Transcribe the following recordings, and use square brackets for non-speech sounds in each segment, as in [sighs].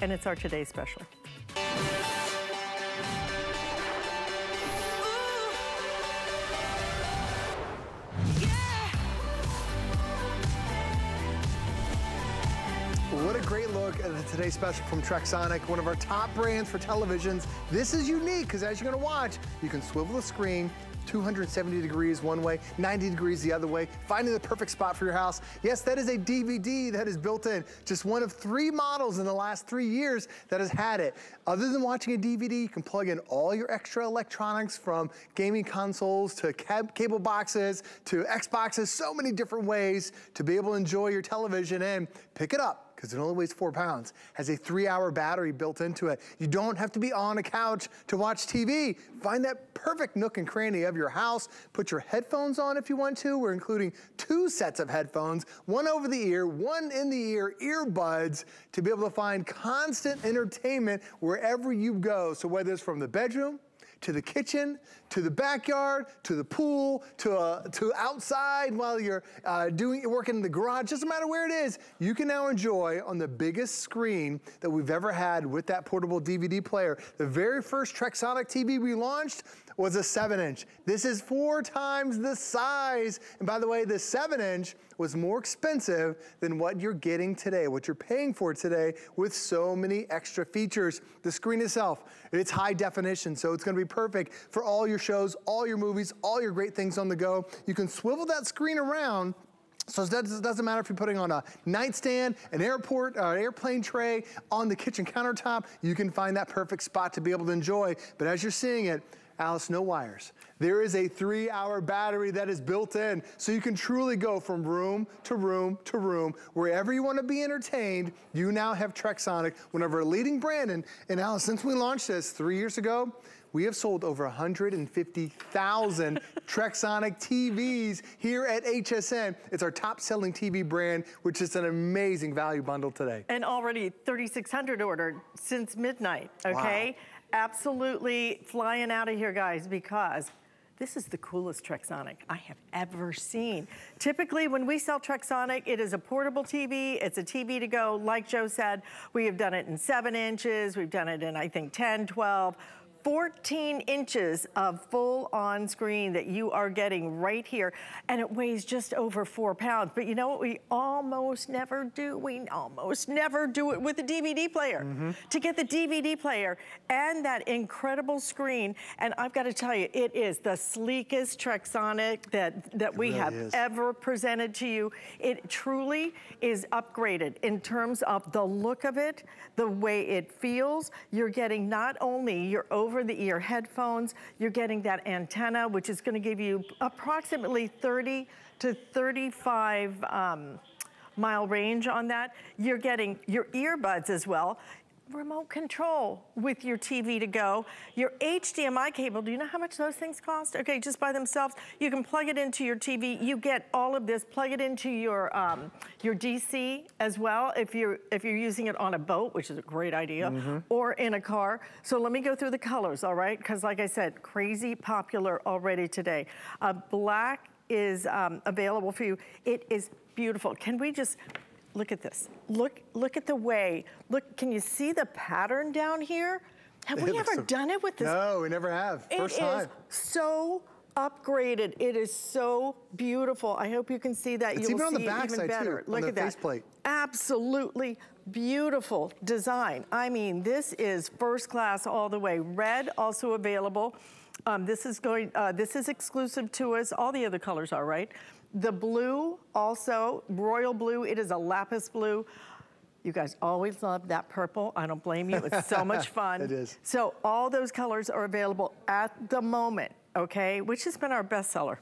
and it's our Today Special. What a great look at the Today special from Trexonic, one of our top brands for televisions. This is unique because as you're gonna watch, you can swivel the screen, 270 degrees one way, 90 degrees the other way, finding the perfect spot for your house. Yes, that is a DVD that is built in. Just one of three models in the last three years that has had it. Other than watching a DVD, you can plug in all your extra electronics from gaming consoles to cable boxes to Xboxes, so many different ways to be able to enjoy your television and pick it up because it only weighs four pounds, has a three hour battery built into it. You don't have to be on a couch to watch TV. Find that perfect nook and cranny of your house. Put your headphones on if you want to. We're including two sets of headphones, one over the ear, one in the ear, earbuds, to be able to find constant entertainment wherever you go. So whether it's from the bedroom, to the kitchen, to the backyard, to the pool, to, uh, to outside while you're uh, doing working in the garage, doesn't matter where it is, you can now enjoy on the biggest screen that we've ever had with that portable DVD player. The very first Trexonic TV we launched was a seven inch. This is four times the size. And by the way, the seven inch was more expensive than what you're getting today, what you're paying for today with so many extra features. The screen itself, it's high definition, so it's gonna be perfect for all your shows, all your movies, all your great things on the go. You can swivel that screen around so it doesn't matter if you're putting on a nightstand, an airport, uh, airplane tray, on the kitchen countertop, you can find that perfect spot to be able to enjoy. But as you're seeing it, Alyce, no wires. There is a three hour battery that is built in so you can truly go from room to room to room. Wherever you want to be entertained, you now have Trexonic, one of our leading brand. And, and Alyce, since we launched this three years ago, we have sold over 150,000 [laughs] Trexonic TVs here at HSN. It's our top selling TV brand, which is an amazing value bundle today. And already 3,600 ordered since midnight, okay? Wow absolutely flying out of here, guys, because this is the coolest Trexonic I have ever seen. Typically, when we sell Trexonic, it is a portable TV. It's a TV to go. Like Joe said, we have done it in seven inches. We've done it in, I think, 10, 12. 14 inches of full on screen that you are getting right here. And it weighs just over four pounds. But you know what we almost never do? We almost never do it with a DVD player. Mm -hmm. To get the DVD player and that incredible screen. And I've got to tell you, it is the sleekest Trexonic that, that we really have is. ever presented to you. It truly is upgraded in terms of the look of it, the way it feels. You're getting not only your over over-the-ear headphones. You're getting that antenna, which is gonna give you approximately 30 to 35 um, mile range on that. You're getting your earbuds as well remote control with your TV to go. Your HDMI cable, do you know how much those things cost? Okay, just by themselves, you can plug it into your TV. You get all of this, plug it into your um, your DC as well if you're if you're using it on a boat, which is a great idea, mm -hmm. or in a car. So let me go through the colors, all right? Because like I said, crazy popular already today. Uh, black is um, available for you. It is beautiful. Can we just Look at this. Look, look at the way. Look, can you see the pattern down here? Have we ever so, done it with this? No, we never have. First it time. It is so upgraded. It is so beautiful. I hope you can see that. It's you even will on the back side better. Too, Look at that. Absolutely beautiful design. I mean, this is first class all the way. Red also available. Um, this is going. Uh, this is exclusive to us. All the other colors are right. The blue also, royal blue, it is a lapis blue. You guys always love that purple. I don't blame you. It's so much [laughs] fun. it is. So all those colors are available at the moment, okay? Which has been our bestseller.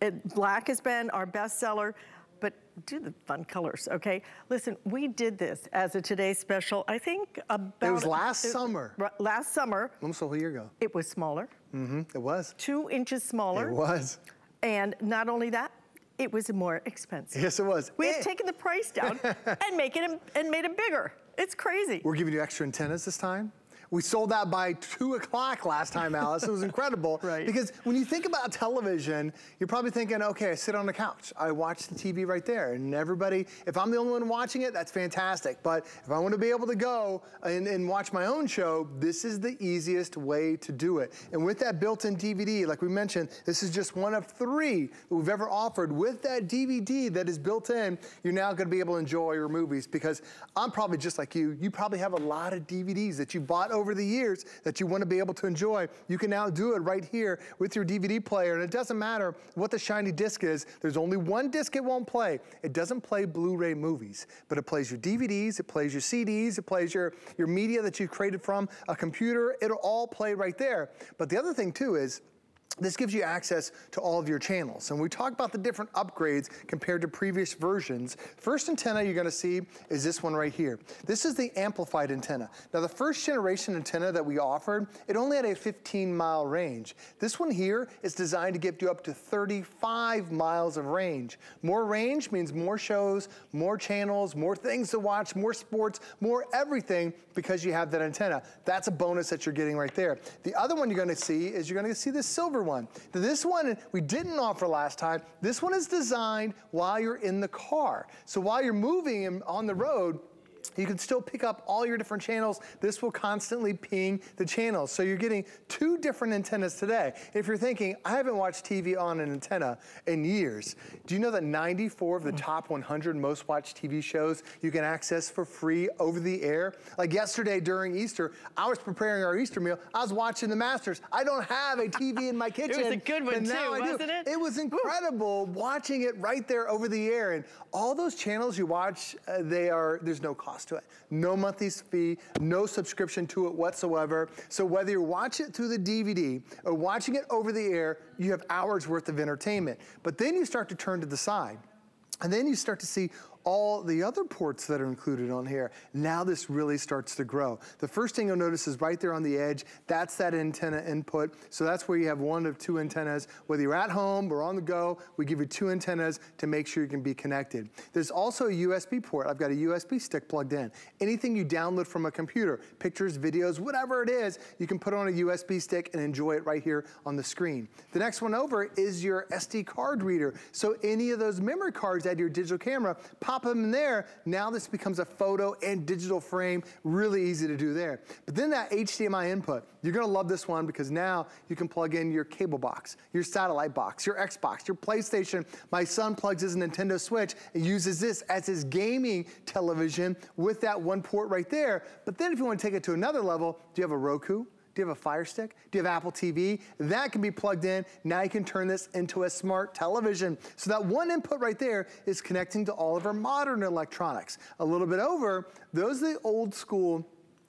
It, black has been our bestseller, but do the fun colors, okay? Listen, we did this as a Today Special, I think about- It was last it, summer. Last summer. Almost a whole year ago. It was smaller. Mm-hmm, it was. Two inches smaller. It was. And not only that, it was more expensive. Yes, it was. We have eh. taken the price down [laughs] and make it and made it bigger. It's crazy. We're giving you extra antennas this time. We sold that by two o'clock last time, Alyce. It was incredible. [laughs] right. Because when you think about television, you're probably thinking, okay, I sit on the couch. I watch the TV right there. And everybody, if I'm the only one watching it, that's fantastic. But if I want to be able to go and, and watch my own show, this is the easiest way to do it. And with that built-in DVD, like we mentioned, this is just one of three that we've ever offered. With that DVD that is built in, you're now going to be able to enjoy your movies because I'm probably just like you. You probably have a lot of DVDs that you bought over the years that you want to be able to enjoy. You can now do it right here with your DVD player. And it doesn't matter what the shiny disc is. There's only one disc it won't play. It doesn't play Blu-ray movies, but it plays your DVDs, it plays your CDs, it plays your, your media that you've created from a computer. It'll all play right there. But the other thing too is, this gives you access to all of your channels. And we talk about the different upgrades compared to previous versions. First antenna you're gonna see is this one right here. This is the amplified antenna. Now the first generation antenna that we offered, it only had a 15 mile range. This one here is designed to give you up to 35 miles of range. More range means more shows, more channels, more things to watch, more sports, more everything because you have that antenna. That's a bonus that you're getting right there. The other one you're gonna see is you're gonna see this silver one. This one we didn't offer last time. This one is designed while you're in the car. So while you're moving on the road, you can still pick up all your different channels. This will constantly ping the channels. So you're getting two different antennas today. If you're thinking, I haven't watched TV on an antenna in years, do you know that 94 of the top 100 most watched TV shows you can access for free over the air? Like yesterday during Easter, I was preparing our Easter meal. I was watching the Masters. I don't have a TV in my [laughs] kitchen. it was a good one too, now I do. wasn't it? It was incredible Woo. watching it right there over the air. And all those channels you watch, uh, they are, there's no cost to it. No monthly fee, no subscription to it whatsoever. So whether you watch it through the DVD or watching it over the air, you have hours worth of entertainment. But then you start to turn to the side. And then you start to see all the other ports that are included on here. Now this really starts to grow. The first thing you'll notice is right there on the edge, that's that antenna input. So that's where you have one of two antennas. Whether you're at home or on the go, we give you two antennas to make sure you can be connected. There's also a USB port. I've got a USB stick plugged in. Anything you download from a computer, pictures, videos, whatever it is, you can put on a USB stick and enjoy it right here on the screen. The next one over is your SD card reader. So any of those memory cards at your digital camera, pop them in there. Now this becomes a photo and digital frame, really easy to do there. But then that HDMI input, you're gonna love this one because now you can plug in your cable box, your satellite box, your Xbox, your PlayStation. My son plugs his Nintendo Switch and uses this as his gaming television with that one port right there. But then if you wanna take it to another level, do you have a Roku? Do you have a Fire Stick? Do you have Apple TV? That can be plugged in. Now you can turn this into a smart television. So that one input right there is connecting to all of our modern electronics. A little bit over, those are the old school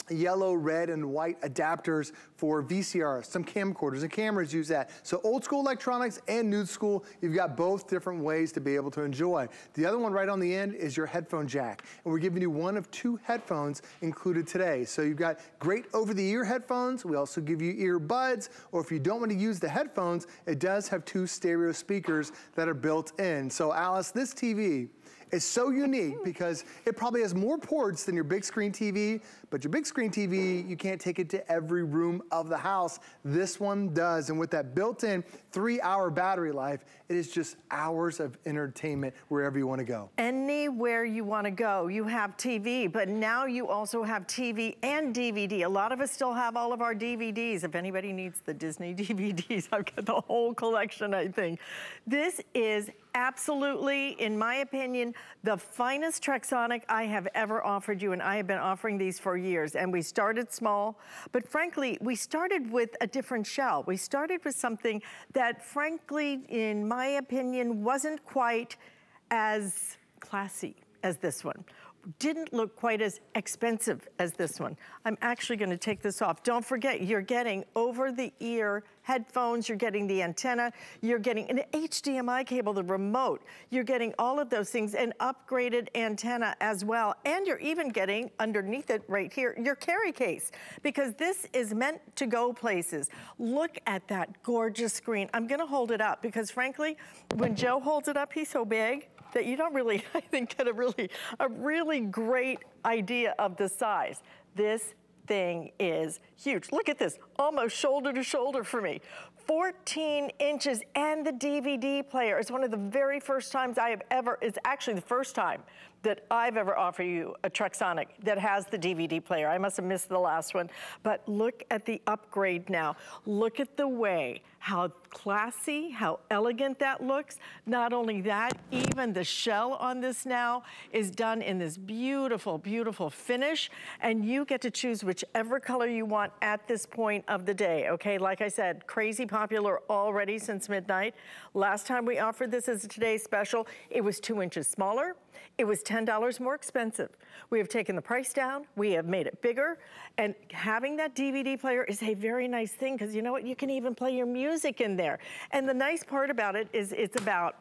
yellow, red, and white adapters for VCR. Some camcorders and cameras use that. So old school electronics and new school, you've got both different ways to be able to enjoy. The other one right on the end is your headphone jack. And we're giving you one of two headphones included today. So you've got great over-the-ear headphones. We also give you earbuds, or if you don't want to use the headphones, it does have two stereo speakers that are built in. So Alyce, this TV, is so [laughs] unique because it probably has more ports than your big screen TV, but your big screen TV, you can't take it to every room of the house. This one does, and with that built-in three-hour battery life, it is just hours of entertainment wherever you wanna go. Anywhere you wanna go, you have TV, but now you also have TV and DVD. A lot of us still have all of our DVDs. If anybody needs the Disney [laughs] DVDs, I've got the whole collection, I think. This is absolutely, in my opinion, the finest Trexonic I have ever offered you, and I have been offering these for years. And we started small, but frankly, we started with a different shell. We started with something that, frankly, in my opinion, wasn't quite as classy as this one didn't look quite as expensive as this one. I'm actually gonna take this off. Don't forget, you're getting over-the-ear headphones, you're getting the antenna, you're getting an HDMI cable, the remote, you're getting all of those things, an upgraded antenna as well, and you're even getting, underneath it right here, your carry case, because this is meant to go places. Look at that gorgeous screen. I'm gonna hold it up, because frankly, when Joe holds it up, he's so big, that you don't really, [laughs] I think, get a really, a really great idea of the size. This thing is huge. Look at this, almost shoulder to shoulder for me. 14 inches and the DVD player. It's one of the very first times I have ever, it's actually the first time that I've ever offered you a Trexonic that has the DVD player. I must have missed the last one, but look at the upgrade now. Look at the way, how classy, how elegant that looks. Not only that, even the shell on this now is done in this beautiful, beautiful finish, and you get to choose whichever color you want at this point of the day, okay? Like I said, crazy popular already since midnight. Last time we offered this as a today's special, it was two inches smaller. It was $10 more expensive. We have taken the price down, we have made it bigger, and having that DVD player is a very nice thing because you know what, you can even play your music in there. And the nice part about it is it's about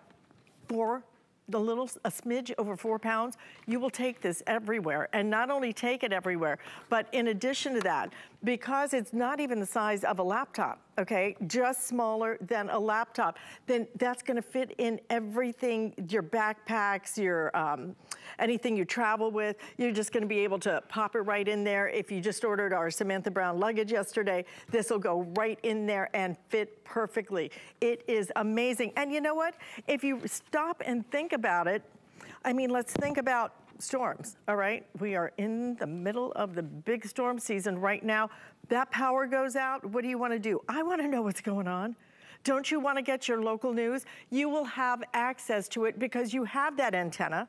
four the little, a smidge over four pounds, you will take this everywhere. And not only take it everywhere, but in addition to that, because it's not even the size of a laptop, okay, just smaller than a laptop, then that's gonna fit in everything, your backpacks, your, um, anything you travel with, you're just gonna be able to pop it right in there. If you just ordered our Samantha Brown luggage yesterday, this will go right in there and fit perfectly. It is amazing. And you know what? If you stop and think about it, I mean, let's think about storms, all right? We are in the middle of the big storm season right now. That power goes out, what do you wanna do? I wanna know what's going on. Don't you wanna get your local news? You will have access to it because you have that antenna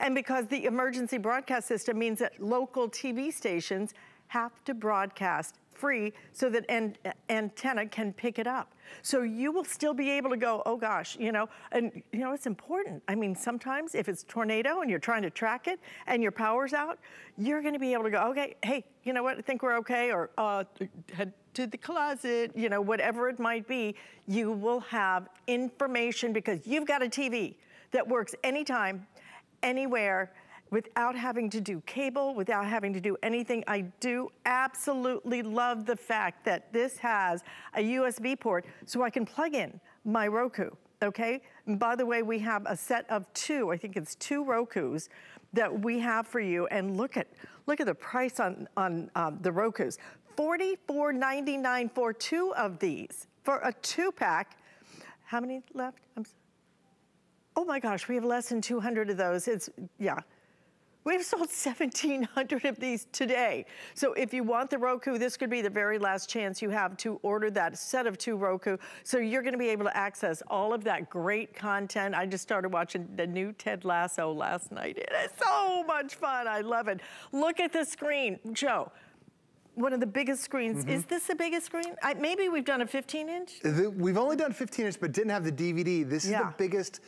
and because the emergency broadcast system means that local TV stations have to broadcast free so that an antenna can pick it up. So you will still be able to go, oh gosh, you know, and you know, it's important. I mean, sometimes if it's tornado and you're trying to track it and your power's out, you're gonna be able to go, okay, hey, you know what, I think we're okay, or uh, head to the closet, you know, whatever it might be, you will have information because you've got a TV that works anytime, anywhere, without having to do cable, without having to do anything. I do absolutely love the fact that this has a USB port so I can plug in my Roku, okay? And by the way, we have a set of two, I think it's two Rokus that we have for you. And look at, look at the price on, on um, the Rokus. $44.99 for two of these, for a two pack. How many left? Oh my gosh, we have less than 200 of those. It's, yeah. We've sold 1,700 of these today. So if you want the Roku, this could be the very last chance you have to order that set of two Roku. So you're gonna be able to access all of that great content. I just started watching the new Ted Lasso last night. It is so much fun, I love it. Look at the screen, Joe one of the biggest screens. Mm -hmm. Is this the biggest screen? I, maybe we've done a 15 inch? The, we've only done 15 inch, but didn't have the DVD. This is yeah. the biggest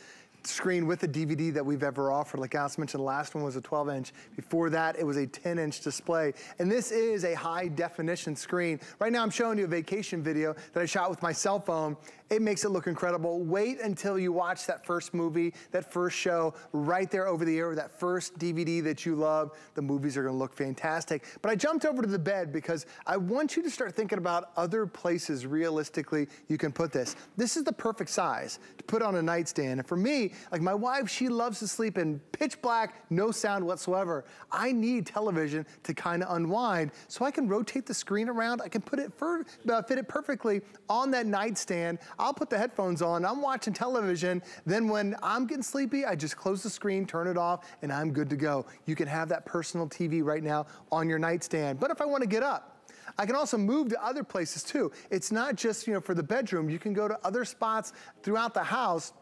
screen with a DVD that we've ever offered. Like Alyce mentioned, the last one was a 12 inch. Before that, it was a 10 inch display. And this is a high definition screen. Right now, I'm showing you a vacation video that I shot with my cell phone. It makes it look incredible. Wait until you watch that first movie, that first show, right there over the air, that first DVD that you love. The movies are gonna look fantastic. But I jumped over to the bed because I want you to start thinking about other places realistically you can put this. This is the perfect size to put on a nightstand. And for me, like my wife, she loves to sleep in pitch black, no sound whatsoever. I need television to kind of unwind so I can rotate the screen around. I can put it, uh, fit it perfectly on that nightstand. I'll put the headphones on, I'm watching television. Then when I'm getting sleepy, I just close the screen, turn it off, and I'm good to go. You can have that personal TV right now on your nightstand. But if I wanna get up, I can also move to other places too. It's not just, you know, for the bedroom. You can go to other spots throughout the house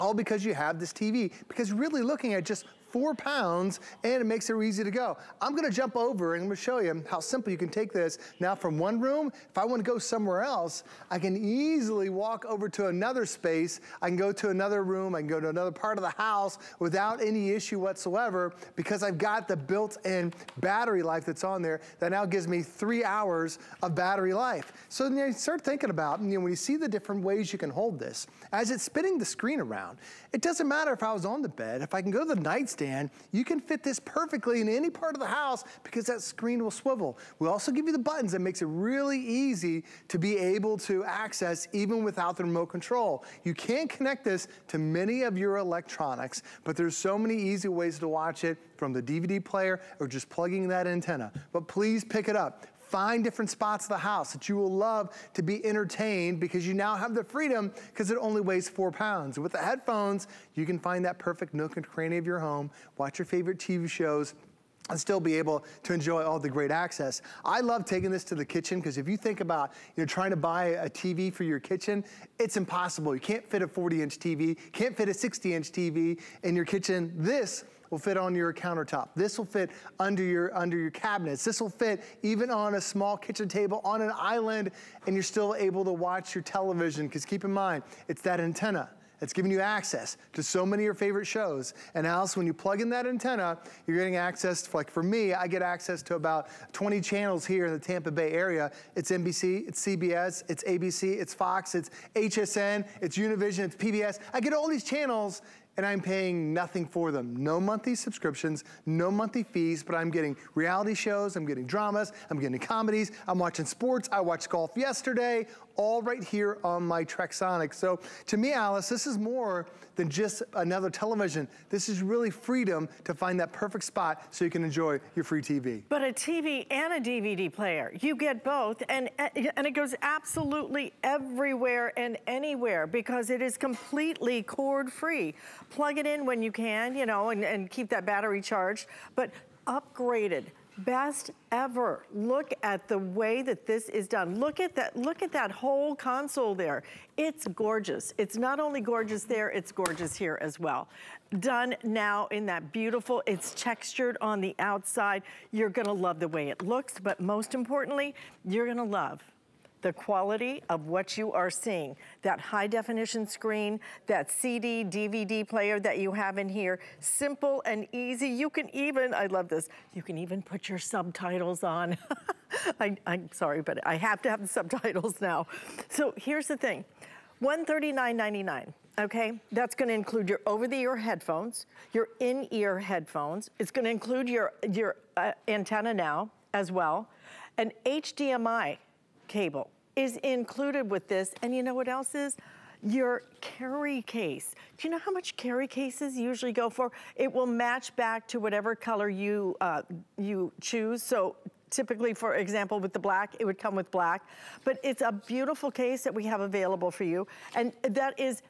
all because you have this TV. Because really looking at just four pounds and it makes it easy to go. I'm gonna jump over and I'm gonna show you how simple you can take this. Now from one room, if I wanna go somewhere else, I can easily walk over to another space. I can go to another room, I can go to another part of the house without any issue whatsoever because I've got the built-in battery life that's on there that now gives me three hours of battery life. So then you start thinking about, you know, when you see the different ways you can hold this, as it's spinning the screen around, it doesn't matter if I was on the bed, if I can go to the nightstand stand, you can fit this perfectly in any part of the house because that screen will swivel. We also give you the buttons that makes it really easy to be able to access even without the remote control. You can connect this to many of your electronics, but there's so many easy ways to watch it from the DVD player or just plugging that antenna. But please pick it up. Find different spots of the house that you will love to be entertained because you now have the freedom because it only weighs four pounds. With the headphones, you can find that perfect nook and cranny of your home, watch your favorite TV shows, and still be able to enjoy all the great access. I love taking this to the kitchen because if you think about you know, trying to buy a TV for your kitchen, it's impossible. You can't fit a 40 inch TV, can't fit a 60 inch TV in your kitchen. This will fit on your countertop. This will fit under your, under your cabinets. This will fit even on a small kitchen table on an island and you're still able to watch your television because keep in mind, it's that antenna it's giving you access to so many of your favorite shows. And Alyce, when you plug in that antenna, you're getting access, like for me, I get access to about 20 channels here in the Tampa Bay area. It's NBC, it's CBS, it's ABC, it's Fox, it's HSN, it's Univision, it's PBS. I get all these channels and I'm paying nothing for them. No monthly subscriptions, no monthly fees, but I'm getting reality shows, I'm getting dramas, I'm getting comedies, I'm watching sports, I watched golf yesterday, all right here on my Trexonic. So to me, Alyce, this is more than just another television. This is really freedom to find that perfect spot so you can enjoy your free TV. But a TV and a DVD player, you get both and, and it goes absolutely everywhere and anywhere because it is completely cord free. Plug it in when you can, you know, and, and keep that battery charged, but upgraded best ever. Look at the way that this is done. Look at that, look at that whole console there. It's gorgeous. It's not only gorgeous there, it's gorgeous here as well. Done now in that beautiful, it's textured on the outside. You're gonna love the way it looks, but most importantly, you're gonna love the quality of what you are seeing. That high definition screen, that CD, DVD player that you have in here, simple and easy. You can even, I love this, you can even put your subtitles on. [laughs] I, am sorry, but I have to have the subtitles [laughs] now. So here's the thing, $139.99 okay? That's gonna include your over-the-ear headphones, your in-ear headphones. It's gonna include your, your uh, antenna now as well, an HDMI cable is included with this. And you know what else is? Your carry case. Do you know how much carry cases usually go for? It will match back to whatever color you, uh, you choose. So typically, for example, with the black, it would come with black. But it's a beautiful case that we have available for you. And that is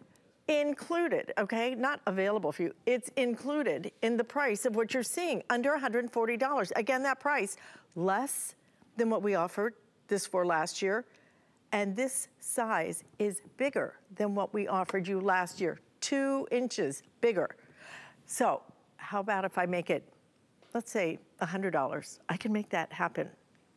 included, okay? Not available for you. It's included in the price of what you're seeing, under $140. Again, that price, less than what we offered this for last year. And this size is bigger than what we offered you last year, two inches bigger. So how about if I make it, let's say $100? I can make that happen.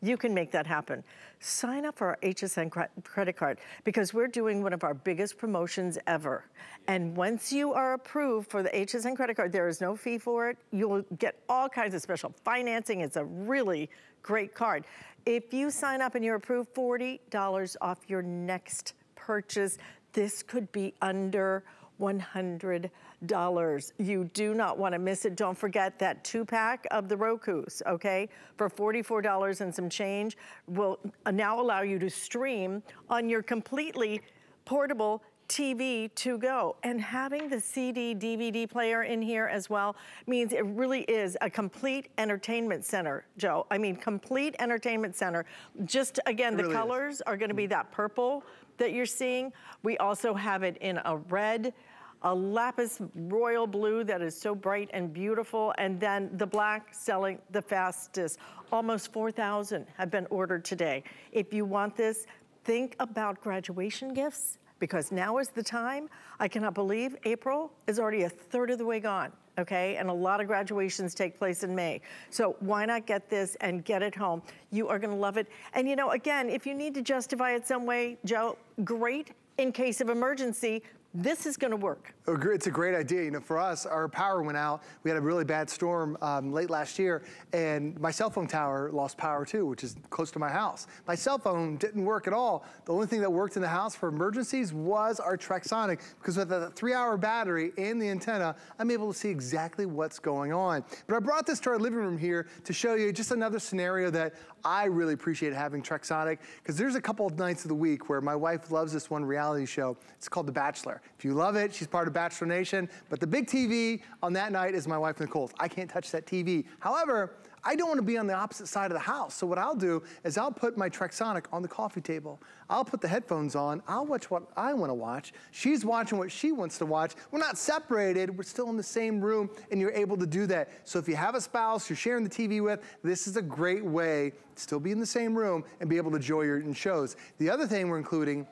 You can make that happen. Sign up for our HSN cre credit card because we're doing one of our biggest promotions ever. And once you are approved for the HSN credit card, there is no fee for it. You'll get all kinds of special financing. It's a really great card. If you sign up and you're approved, $40 off your next purchase. This could be under $100. You do not want to miss it. Don't forget that two pack of the Rokus, okay, for $44 and some change will now allow you to stream on your completely portable TV to go. And having the CD, DVD player in here as well means it really is a complete entertainment center, Joe. I mean, complete entertainment center. Just, again, the colors is. are gonna be that purple that you're seeing. We also have it in a red, a lapis royal blue that is so bright and beautiful, and then the black selling the fastest. Almost 4,000 have been ordered today. If you want this, think about graduation gifts because now is the time. I cannot believe April is already a third of the way gone, okay? And a lot of graduations take place in May. So why not get this and get it home? You are gonna love it. And you know, again, if you need to justify it some way, Joe, great in case of emergency, this is gonna work. Oh, it's a great idea. You know, for us, our power went out. We had a really bad storm um, late last year, and my cell phone tower lost power too, which is close to my house. My cell phone didn't work at all. The only thing that worked in the house for emergencies was our Trexonic, because with a three-hour battery and the antenna, I'm able to see exactly what's going on. But I brought this to our living room here to show you just another scenario that I really appreciate having Trexonic, because there's a couple of nights of the week where my wife loves this one reality show. It's called The Bachelor. If you love it, she's part of Bachelor Nation. But the big TV on that night is my wife Nicole's. I can't touch that TV. However, I don't wanna be on the opposite side of the house. So what I'll do is I'll put my Trexonic on the coffee table. I'll put the headphones on. I'll watch what I wanna watch. She's watching what she wants to watch. We're not separated. We're still in the same room and you're able to do that. So if you have a spouse you're sharing the TV with, this is a great way to still be in the same room and be able to enjoy your shows. The other thing we're including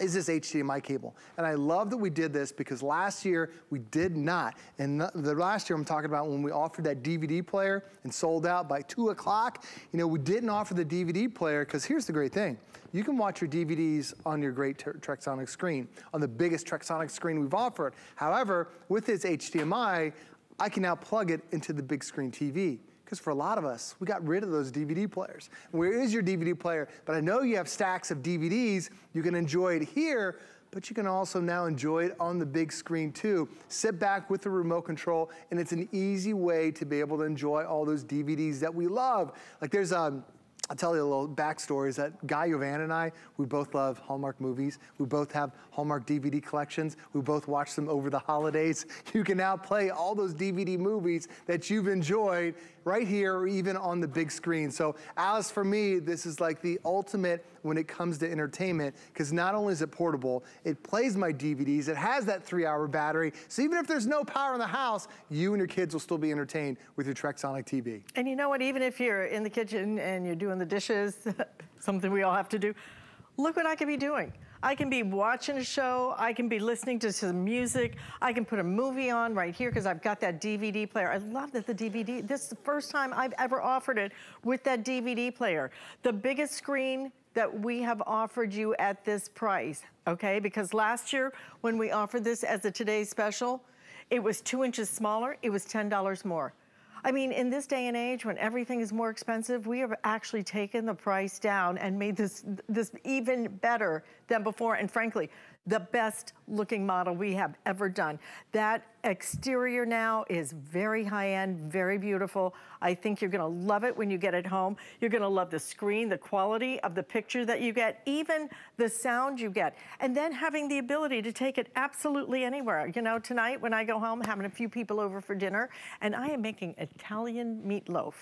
is this HDMI cable. And I love that we did this because last year we did not. And the last year I'm talking about when we offered that DVD player and sold out by two o'clock, you know, we didn't offer the DVD player because here's the great thing. You can watch your DVDs on your great Trexonic screen, on the biggest Trexonic screen we've offered. However, with this HDMI, I can now plug it into the big screen TV. Because for a lot of us, we got rid of those DVD players. Where is your DVD player? But I know you have stacks of DVDs. You can enjoy it here, but you can also now enjoy it on the big screen too. Sit back with the remote control, and it's an easy way to be able to enjoy all those DVDs that we love. Like there's um, I'll tell you a little backstory is that Guy Yovan and I, we both love Hallmark movies. We both have Hallmark DVD collections. We both watch them over the holidays. [laughs] You can now play all those DVD movies that you've enjoyed right here or even on the big screen. So Alyce, for me, this is like the ultimate when it comes to entertainment because not only is it portable, it plays my DVDs, it has that three hour battery. So even if there's no power in the house, you and your kids will still be entertained with your Trexonic TV. And you know what, even if you're in the kitchen and you're doing the dishes, [laughs] something we all have to do, look what I could be doing. I can be watching a show, I can be listening to some music, I can put a movie on right here because I've got that DVD player. I love that the DVD, this is the first time I've ever offered it with that DVD player. The biggest screen that we have offered you at this price, okay? Because last year when we offered this as a today's special, it was two inches smaller, it was $10 more. I mean, in this day and age when everything is more expensive, we have actually taken the price down and made this, this even better than before. And frankly, the best looking model we have ever done. That exterior now is very high end, very beautiful. I think you're gonna love it when you get it home. You're gonna love the screen, the quality of the picture that you get, even the sound you get. And then having the ability to take it absolutely anywhere. You know, tonight when I go home, having a few people over for dinner, and I am making Italian meatloaf.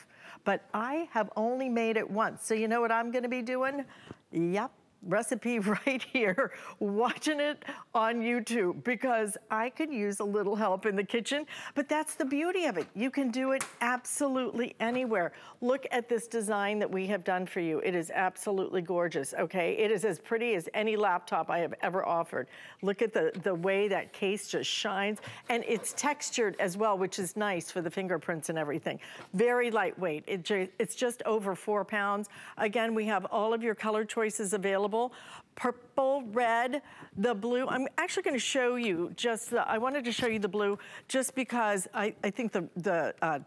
But I have only made it once. So you know what I'm gonna be doing? Yep, recipe [laughs] right here, watching it on YouTube because I could use a little help in the kitchen, but that's the beauty of it. You can do it absolutely anywhere. Look at this design that we have done for you. It is absolutely gorgeous, okay? It is as pretty as any laptop I have ever offered. Look at the, the way that case just shines, and it's textured as well, which is nice for the fingerprints and everything. Very lightweight. It, it's just over four pounds. Again, we have all of your color choices available available. Purple, red, the blue. I'm actually gonna show you just, the, I wanted to show you the blue just because I, I think the, the uh,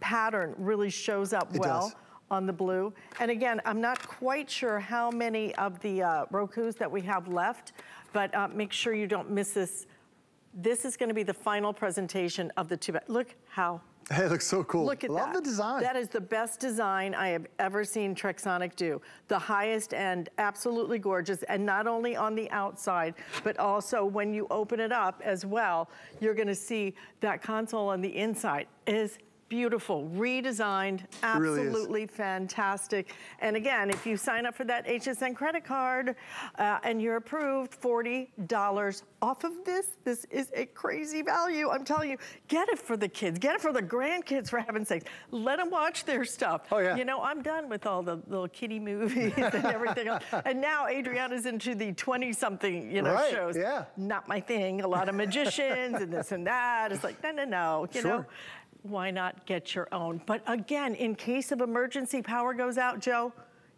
pattern really shows up it well. Does on the blue. And again, I'm not quite sure how many of the uh, Rokus that we have left, but uh, make sure you don't miss this. This is gonna be the final presentation of the two. Look how [laughs] It looks so cool. Look at Love that. the design. That is the best design I have ever seen Trexonic do. The highest end, absolutely gorgeous. And not only on the outside, but also when you open it up as well, you're gonna see that console on the inside is beautiful, redesigned, absolutely really fantastic. And again, if you sign up for that HSN credit card uh, and you're approved, $40 off of this. This is a crazy value. I'm telling you, get it for the kids. Get it for the grandkids, for heaven's sake. Let them watch their stuff. Oh, yeah. You know, I'm done with all the little kitty movies and [laughs] everything else. And now Adriana's into the 20-something, you know, right, shows. yeah. Not my thing. A lot of magicians and this and that. It's like, no, no, no, you sure. know why not get your own? But again, in case of emergency, power goes out, Joe,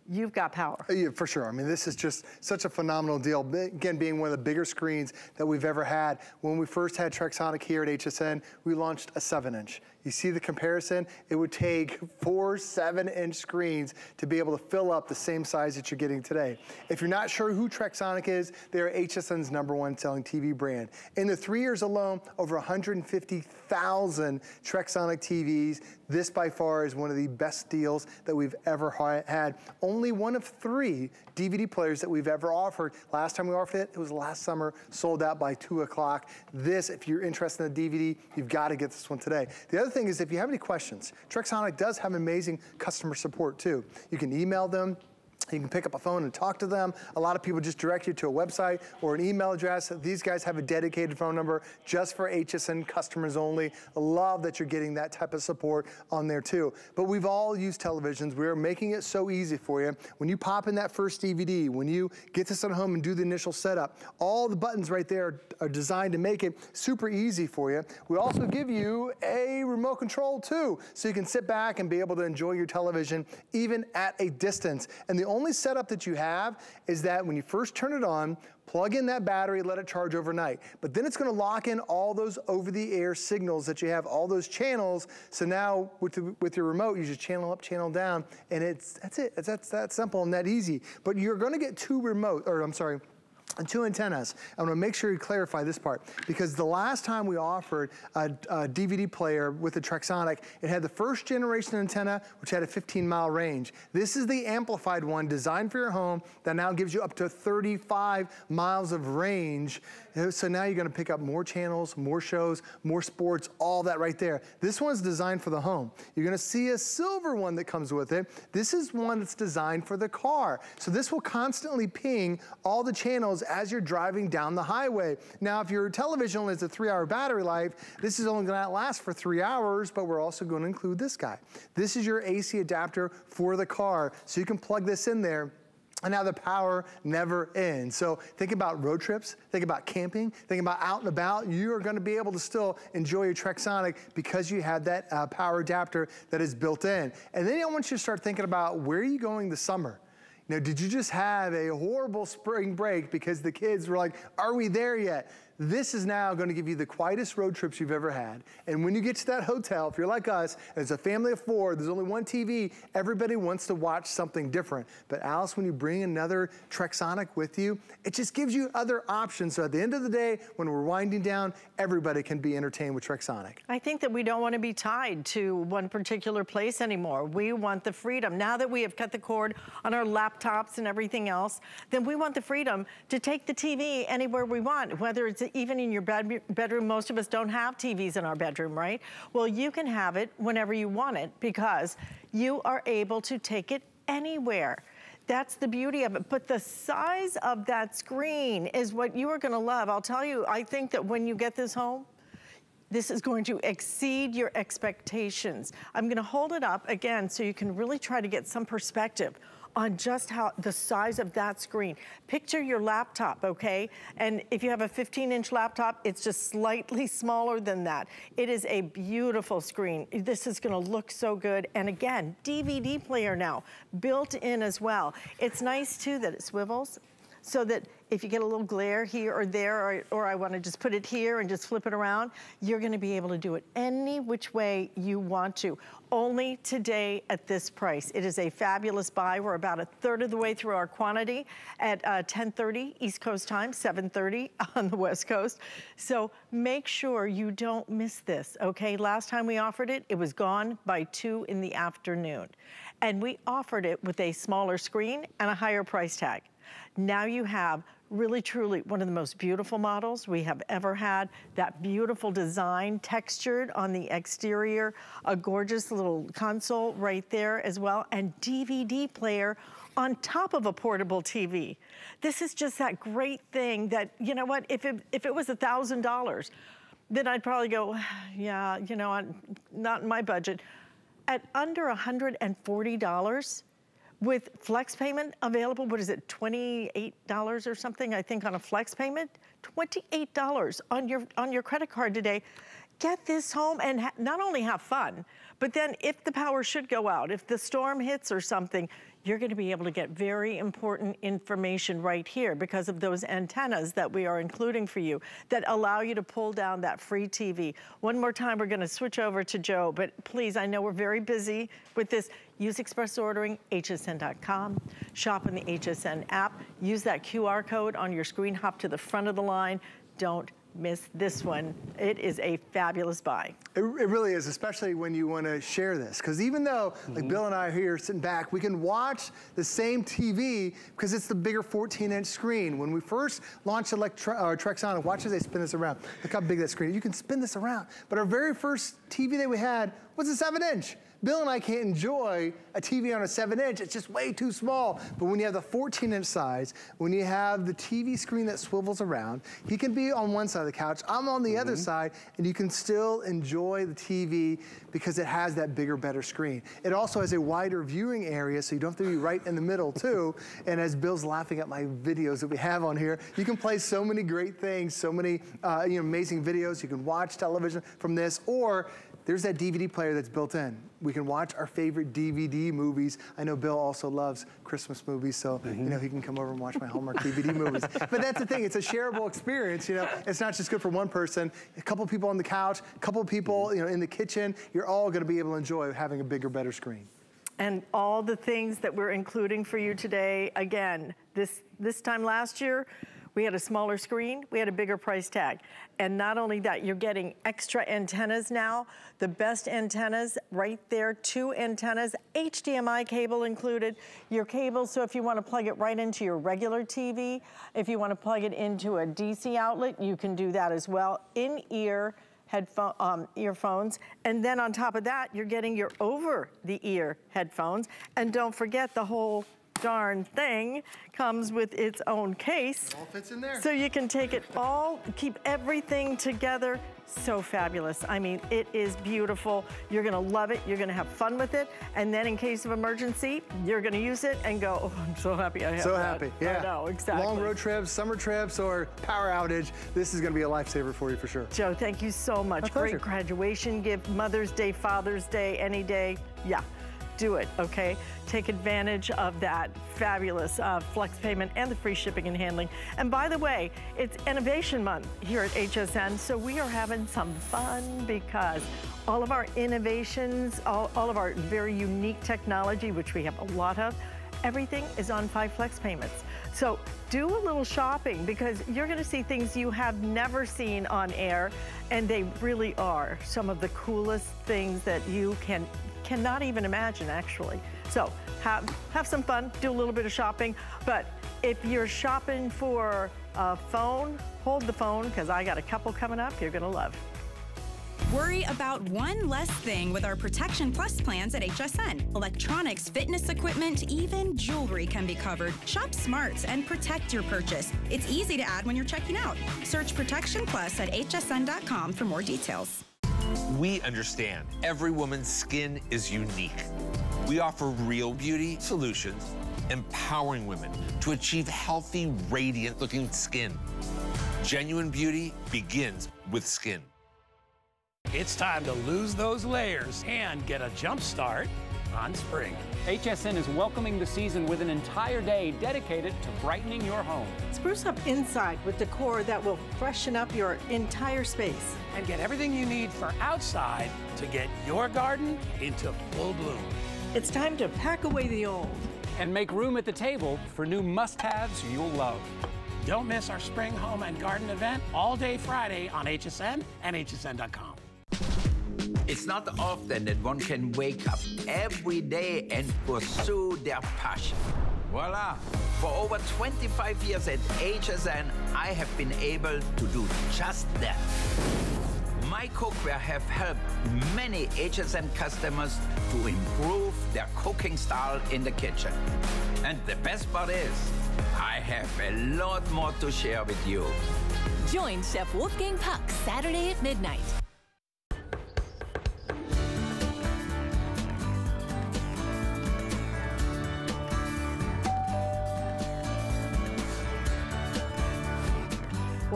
you've got power. Uh, yeah, for sure. I mean, this is just such a phenomenal deal. Again, being one of the bigger screens that we've ever had. When we first had Trexonic here at HSN, we launched a seven inch. You see the comparison? It would take [laughs] four seven inch screens to be able to fill up the same size that you're getting today. If you're not sure who Trexonic is, they're HSN's number one selling TV brand. In the three years alone, over 150,000 Trexonic TVs. This by far is one of the best deals that we've ever had. Only one of three DVD players that we've ever offered. Last time we offered it, it was last summer, sold out by two o'clock. This, if you're interested in a DVD, you've got to get this one today. The other thing is if you have any questions, Trexonic does have amazing customer support too. You can email them, you can pick up a phone and talk to them. A lot of people just direct you to a website or an email address. These guys have a dedicated phone number just for HSN customers only. Love that you're getting that type of support on there too. But we've all used televisions. We're making it so easy for you. When you pop in that first DVD, when you get this at home and do the initial setup, all the buttons right there are designed to make it super easy for you. We also give you a remote control too, so you can sit back and be able to enjoy your television even at a distance. And the only setup that you have is that when you first turn it on, plug in that battery, let it charge overnight. But then it's gonna lock in all those over-the-air signals that you have, all those channels. So now with, the, with your remote, you just channel up, channel down, and it's that's it. It's, that's that simple and that easy. But you're gonna get two remote, or I'm sorry, and two antennas. I want to make sure you clarify this part because the last time we offered a, a, DVD player with the Trexonic, it had the first generation antenna, which had a 15 mile range. This is the amplified one designed for your home that now gives you up to 35 miles of range. So now you're going to pick up more channels, more shows, more sports, all that right there. This one's designed for the home. You're going to see a silver one that comes with it. This is one that's designed for the car. So this will constantly ping all the channels as you're driving down the highway. Now, if your television only has a three hour battery life, this is only gonna last for three hours, but we're also gonna include this guy. This is your AC adapter for the car. So you can plug this in there and now the power never ends. So think about road trips, think about camping, think about out and about. You are gonna be able to still enjoy your Trexonic because you have that uh, power adapter that is built in. And then I want you to start thinking about where are you going this summer? Now, did you just have a horrible spring break because the kids were like, are we there yet? This is now going to give you the quietest road trips you've ever had. And when you get to that hotel, if you're like us, it's a family of four, there's only one TV, everybody wants to watch something different. But Alyce, when you bring another Trexonic with you, it just gives you other options. So at the end of the day, when we're winding down, everybody can be entertained with Trexonic. I think that we don't want to be tied to one particular place anymore. We want the freedom. Now that we have cut the cord on our laptops and everything else, then we want the freedom to take the TV anywhere we want, whether it's even in your bed bedroom, most of us don't have TVs in our bedroom, right? Well, you can have it whenever you want it because you are able to take it anywhere. That's the beauty of it. But the size of that screen is what you are gonna love. I'll tell you, I think that when you get this home, this is going to exceed your expectations. I'm gonna hold it up again so you can really try to get some perspective on just how the size of that screen. Picture your laptop, okay? And if you have a 15 inch laptop, it's just slightly [laughs] smaller than that. It is a beautiful screen. This is gonna look so good. And again, DVD player now, built in as well. It's nice too that it swivels so that if you get a little glare here or there, or, or I wanna just put it here and just flip it around, you're gonna be able to do it any which way you want to. Only today at this price. It is a fabulous buy. We're about a third of the way through our quantity at uh, 10.30 East Coast time, 7.30 [laughs] on the West Coast. So make sure you don't miss this, okay? Last time we offered it, it was gone by two in the afternoon. And we offered it with a smaller screen and a higher price tag. Now you have really truly one of the most beautiful models we have ever had. That beautiful design textured on the exterior, a gorgeous little console right there as well, and DVD player on top of a portable TV. This is just that great thing that, you know what, if it, if it was a $1,000, then I'd probably go, [sighs] yeah, you know, not in my budget. At under $140, with flex payment available, what is it, $28 or something, I think on a flex payment? $28 on your, on your credit card today. Get this home and not only have fun, but then if the power should go out, if the storm hits or something, you're gonna be able to get very important information right here because of those antennas that we are including for you that allow you to pull down that free TV. One more time, we're gonna switch over to Joe, but please, I know we're very busy with this. Use express ordering, hsn.com, shop in the HSN app, use that QR code on your screen, hop to the front of the line. Don't miss this one. It is a fabulous buy. It, it really is, especially when you want to share this. Because even though, mm -hmm. like mm-hmm. Bill and I are here sitting back, we can watch the same TV because it's the bigger 14-inch screen. When we first launched Electro uh, Trexonic, watch as they spin this around. Look how big that screen is. You can spin this around. But our very first TV that we had was a 7-inch. Bill and I can't enjoy a TV on a seven inch, it's just way too small. But when you have the 14 inch size, when you have the TV screen that swivels around, he can be on one side of the couch, I'm on the mm -hmm. other mm-hmm. side, and you can still enjoy the TV because it has that bigger, better screen. It also has a wider viewing area, so you don't have to be right in the middle [laughs] too. and as Bill's laughing at my videos that we have on here, you can play so many great things, so many uh, you know, amazing videos. You can watch television from this, or there's that DVD player that's built in. We can watch our favorite DVD movies. I know Bill also loves Christmas movies, so mm -hmm. you know he can come over and watch my Hallmark DVD movies. But that's the thing; it's a shareable experience. You know, it's not just good for one person. A couple people on the couch, a couple people, you know, in the kitchen. You're all going to be able to enjoy having a bigger, better screen. And all the things that we're including for you today. Again, this this time last year we had a smaller screen, we had a bigger price tag. And not only that, you're getting extra antennas now, the best antennas right there, two antennas, HDMI cable included, your cable, so if you wanna plug it right into your regular TV, if you wanna plug it into a DC outlet, you can do that as well. In-ear, headphone, um, earphones. And then on top of that, you're getting your over the ear headphones. And don't forget the whole darn thing comes with its own case. It all fits in there. So you can take it all, keep everything together. So fabulous. I mean, it is beautiful. You're gonna love it. You're gonna have fun with it. And then in case of emergency, you're gonna use it and go, oh, I'm so happy I have So that. happy, yeah. I know, exactly. Long road trips, summer trips, or power outage. This is gonna be a lifesaver for you for sure. Joe, thank you so much. Great graduation gift, Mother's Day, Father's Day, any day. Yeah, do it, okay? Take advantage of that fabulous uh, flex payment and the free shipping and handling. And by the way, it's Innovation Month here at HSN, so we are having some fun because all of our innovations, all, all of our very unique technology, which we have a lot of, everything is on five flex payments. So do a little shopping because you're gonna see things you have never seen on air and they really are some of the coolest things that you can cannot even imagine actually. So have, have some fun, do a little bit of shopping, but if you're shopping for a phone, hold the phone because I got a couple coming up you're gonna love. Worry about one less thing with our Protection Plus plans at HSN. Electronics, fitness equipment, even jewelry can be covered. Shop smart and protect your purchase. It's easy to add when you're checking out. Search Protection Plus at hsn.com for more details. We understand every woman's skin is unique. We offer real beauty solutions, empowering women to achieve healthy, radiant looking skin. Genuine beauty begins with skin. It's time to lose those layers and get a jump start on spring. HSN is welcoming the season with an entire day dedicated to brightening your home. Spruce up inside with decor that will freshen up your entire space. And get everything you need for outside to get your garden into full bloom. It's time to pack away the old. And make room at the table for new must-haves you'll love. Don't miss our spring home and garden event all day Friday on HSN and hsn.com. It's not often that one can wake up every day and pursue their passion. Voila! For over 25 years at HSN, I have been able to do just that. My cookware have helped many HSN customers to improve their cooking style in the kitchen. And the best part is, I have a lot more to share with you. Join Chef Wolfgang Puck Saturday at midnight.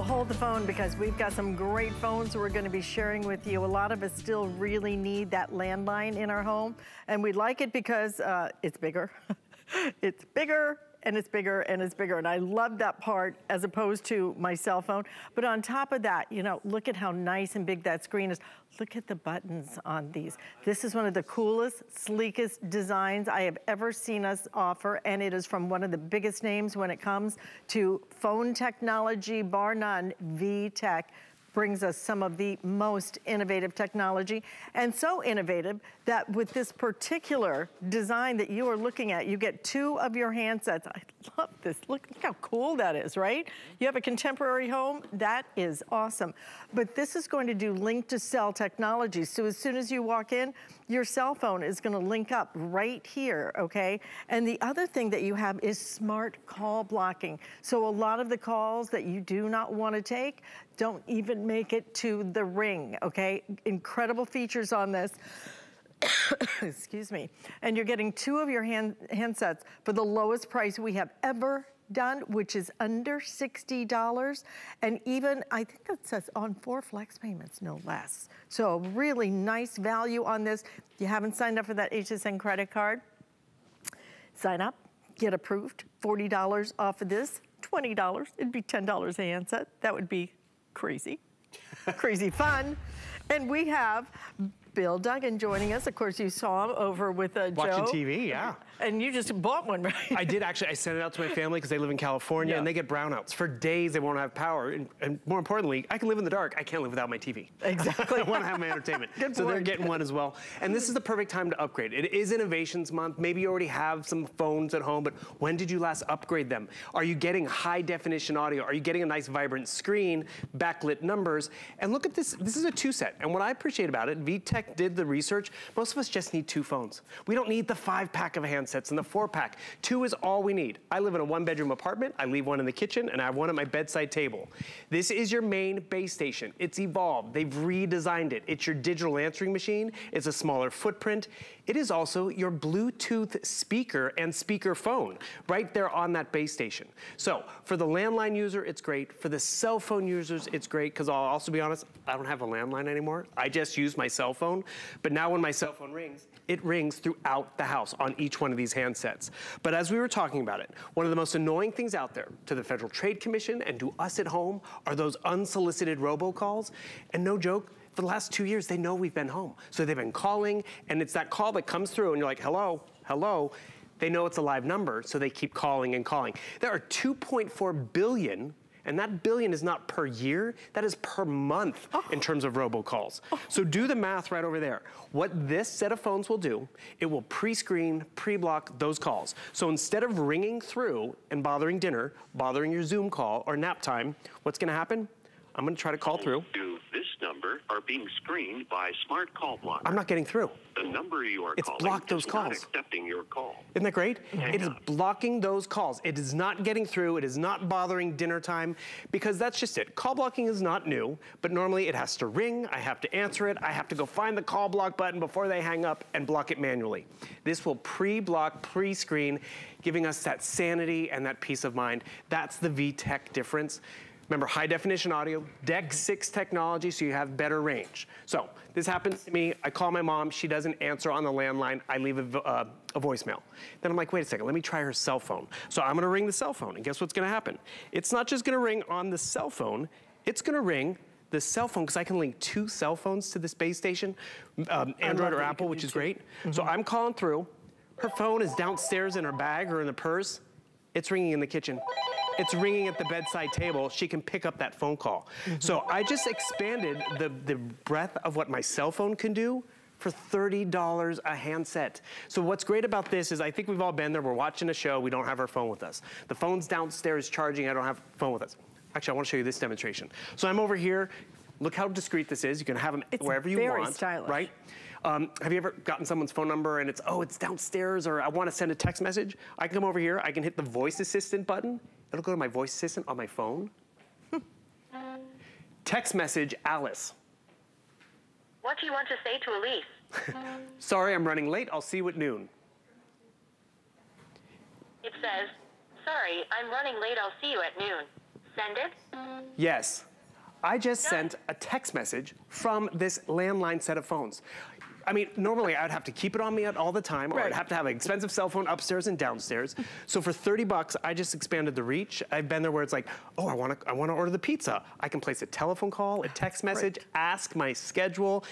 Hold the phone because we've got some great phones we're going to be sharing with you. A lot of us still really need that landline in our home, and we like it because uh, it's bigger. [laughs] it's bigger, and it's bigger and it's bigger. And I love that part as opposed to my cell phone. But on top of that, you know, look at how nice and big that screen is. Look at the buttons on these. This is one of the coolest, sleekest designs I have ever seen us offer. And it is from one of the biggest names when it comes to phone technology, bar none, VTech brings us some of the most innovative technology and so innovative that with this particular design that you are looking at, you get two of your handsets. I love this. Look, look how cool that is, right? You have a contemporary home, that is awesome. But this is going to do link to cell technology. So as soon as you walk in, your cell phone is gonna link up right here, okay? And the other thing that you have is smart call blocking. So a lot of the calls that you do not wanna take don't even make it to the ring, okay? Incredible features on this. [coughs] Excuse me. And you're getting two of your hand, handsets for the lowest price we have ever done, which is under $60. And even, I think it says on four flex payments, no less. So really nice value on this. If you haven't signed up for that HSN credit card, sign up, get approved, $40 off of this, $20, it'd be $10 a handset. That would be crazy, [laughs] crazy fun. And we have Bill Duggan joining us. Of course, you saw him over with uh, Watching Joe. TV, yeah. And you just bought one, right? I did actually. I sent it out to my family because they live in California Yeah. and they get brownouts. For days, they won't have power. And, and more importantly, I can live in the dark. I can't live without my TV. Exactly. [laughs] I want to have my entertainment. [laughs] Good so they're getting one as well. And this is the perfect time to upgrade. It is Innovations Month. Maybe you already have some phones at home, but when did you last upgrade them? Are you getting high definition audio? Are you getting a nice vibrant screen, backlit numbers? And look at this. This is a two set. And what I appreciate about it, VTech did the research. Most of us just need two phones. We don't need the five pack of handsets and the four pack. Two is all we need. I live in a one bedroom apartment. I leave one in the kitchen and I have one at my bedside table. This is your main base station. It's evolved. They've redesigned it. It's your digital answering machine. It's a smaller footprint. It is also your Bluetooth speaker and speaker phone right there on that base station. So for the landline user, it's great. For the cell phone users, it's great because I'll also be honest, I don't have a landline anymore. I just use my cell phone. But now when my cell phone rings, it rings throughout the house on each one of these handsets. But as we were talking about it, one of the most annoying things out there to the Federal Trade Commission and to us at home are those unsolicited robocalls. And no joke, for the last two years, they know we've been home. So they've been calling, and it's that call that comes through, and you're like, hello, hello. They know it's a live number, so they keep calling and calling. There are 2.4 billion and that billion is not per year, that is per month oh. in terms of robocalls. Oh. So do the math right over there. What this set of phones will do, it will pre-screen, pre-block those calls. So instead of ringing through and bothering dinner, bothering your Zoom call or nap time, what's gonna happen? I'm gonna try to call through. to this number are being screened by Smart Call Blocker. I'm not getting through. the number you are It's calling blocked those is not accepting your call. Isn't that great? Hang It is blocking those calls. It is not getting through. It is not bothering dinner time because that's just it. Call blocking is not new, but normally it has to ring. I have to answer it. I have to go find the call block button before they hang up and block it manually. This will pre-block, pre-screen, giving us that sanity and that peace of mind. That's the VTech difference. Remember, high definition audio, DECT 6 technology, so you have better range. So this happens to me. I call my mom. She doesn't answer on the landline. I leave a, uh, a voicemail. Then I'm like, wait a second, let me try her cell phone. So I'm gonna ring the cell phone, and guess what's gonna happen? It's not just gonna ring on the cell phone, it's gonna ring the cell phone, because I can link two cell phones to this base station, um, Android or Apple, which is great. So I'm calling through. Her phone is downstairs in her bag or in the purse. It's ringing in the kitchen. It's ringing at the bedside table. She can pick up that phone call. So I just expanded the, the breadth of what my cell phone can do for $30 a handset. So what's great about this is I think we've all been there. We're watching a show. We don't have our phone with us. The phone's downstairs charging. I don't have a phone with us. Actually, I want to show you this demonstration. So I'm over here. Look how discreet this is. You can have them It's wherever you very want, stylish. right? Um, have you ever gotten someone's phone number and it's, oh, it's downstairs or I want to send a text message? I can come over here, I can hit the voice assistant button. It'll go to my voice assistant on my phone. Hmm. text message Alyce. What do you want to say to Elise? [laughs] Sorry, I'm running late. I'll see you at noon. It says, Sorry, I'm running late. I'll see you at noon. Send it? Yes. I just sent a text message from this landline set of phones. I mean, normally I'd have to keep it on me at all the time, or I'd have to have an expensive cell phone upstairs and downstairs. So for 30 bucks, I just expanded the reach. I've been there where it's like, oh, I want to, I want to order the pizza. I can place a telephone call, a text message, ask my schedule.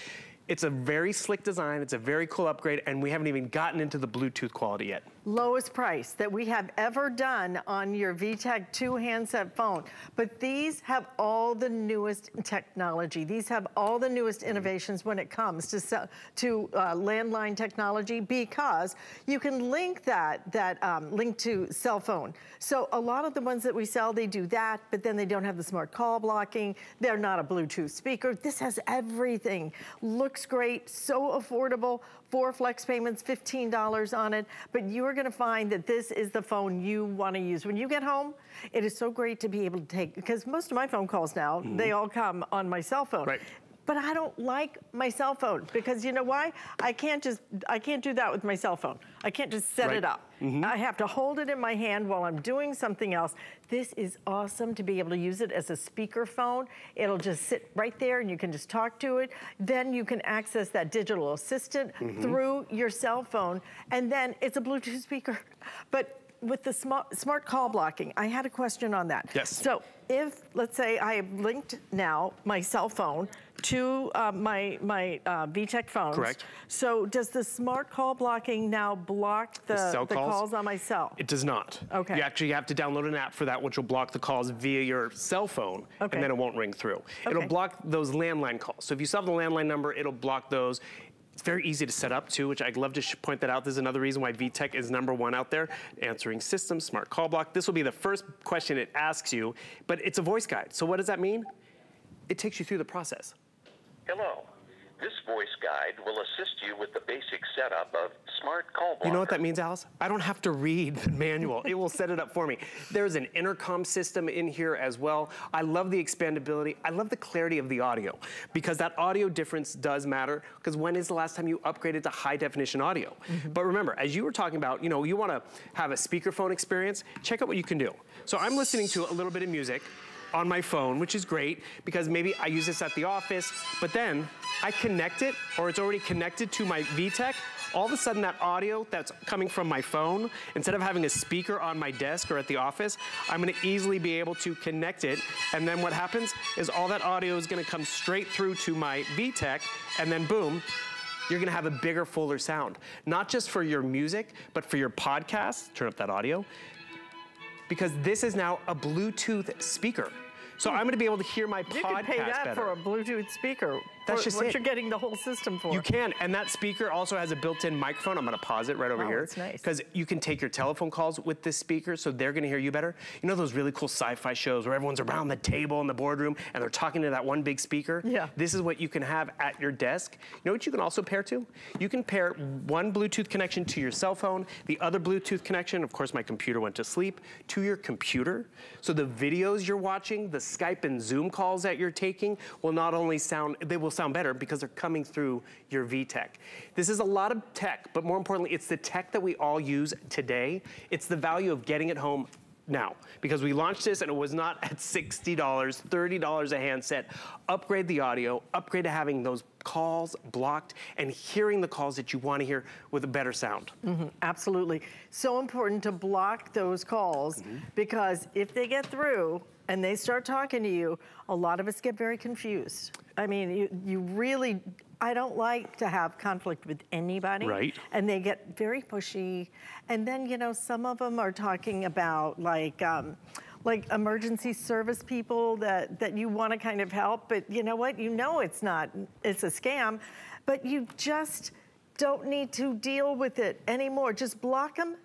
It's a very slick design. It's a very cool upgrade, and we haven't even gotten into the Bluetooth quality yet. Lowest price that we have ever done on your VTech 2 handset phone. But these have all the newest technology. These have all the newest innovations when it comes to, to uh, landline technology because you can link that, that um, link to cell phone. So a lot of the ones that we sell, they do that, but then they don't have the smart call blocking. They're not a Bluetooth speaker. This has everything. Looks great, so affordable. Four flex payments, $15 on it. But you're gonna find that this is the phone you wanna use. When you get home, it is so great to be able to take, because most of my phone calls now, mm -hmm. they all come on my cell phone. Right but I don't like my cell phone because you know why? I can't just, I can't do that with my cell phone. I can't just set right. it up. Mm -hmm. I have to hold it in my hand while I'm doing something else. This is awesome to be able to use it as a speaker phone. It'll just sit right there and you can just talk to it. Then you can access that digital assistant mm -hmm. through your cell phone. And then it's a Bluetooth speaker. [laughs] But with the smart, smart call blocking, I had a question on that. Yes. So if, let's say I have linked now my cell phone to uh, my, my uh, VTech phones. Correct. So does the smart call blocking now block the, the, the calls? calls? on my cell? It does not. Okay. You actually have to download an app for that, which will block the calls via your cell phone, okay. and then it won't ring through. Okay. It'll block those landline calls. So if you still have the landline number, it'll block those. It's very easy to set up too, which I'd love to point that out. This is another reason why VTech is number one out there, answering system, smart call block. This will be the first question it asks you, but it's a voice guide. So what does that mean? It takes you through the process. Hello. This voice guide will assist you with the basic setup of Smart Call Blocker. You know what that means, Alyce? I don't have to read the manual. it will set it up for me. There's an intercom system in here as well. I love the expandability. I love the clarity of the audio because that audio difference does matter because when is the last time you upgraded to high definition audio? Mm -hmm. But remember, as you were talking about, you know, you want to have a speakerphone experience, check out what you can do. So I'm listening to a little bit of music on my phone, which is great because maybe I use this at the office, but then I connect it or it's already connected to my VTech, all of a sudden that audio that's coming from my phone, instead of having a speaker on my desk or at the office, I'm gonna easily be able to connect it. And then what happens is all that audio is gonna come straight through to my VTech and then boom, you're gonna have a bigger, fuller sound. Not just for your music, but for your podcast, turn up that audio, because this is now a Bluetooth speaker. So I'm gonna be able to hear my you podcast You can pay that better. for a Bluetooth speaker. That's just what it. you're getting the whole system for. You can, and that speaker also has a built-in microphone. I'm gonna pause it right over oh, here. that's nice. Because you can take your telephone calls with this speaker, so they're gonna hear you better. You know those really cool sci-fi shows where everyone's around the table in the boardroom and they're talking to that one big speaker? Yeah. This is what you can have at your desk. You know what you can also pair to? You can pair one Bluetooth connection to your cell phone, the other Bluetooth connection, of course my computer went to sleep, to your computer. So the videos you're watching, the Skype and Zoom calls that you're taking will not only sound, they will sound better because they're coming through your VTech. This is a lot of tech, but more importantly, it's the tech that we all use today. It's the value of getting it home now because we launched this and it was not at $60, $30 a handset. Upgrade the audio, upgrade to having those calls blocked and hearing the calls that you want to hear with a better sound. Mm -hmm, absolutely. So important to block those calls mm -hmm. because if they get through and they start talking to you, a lot of us get very confused. I mean, you, you really, I don't like to have conflict with anybody. Right. And they get very pushy. And then, you know, some of them are talking about like, um, like emergency service people that, that you want to kind of help, but you know what? You know it's not, it's a scam, but you just don't need to deal with it anymore. Just block them,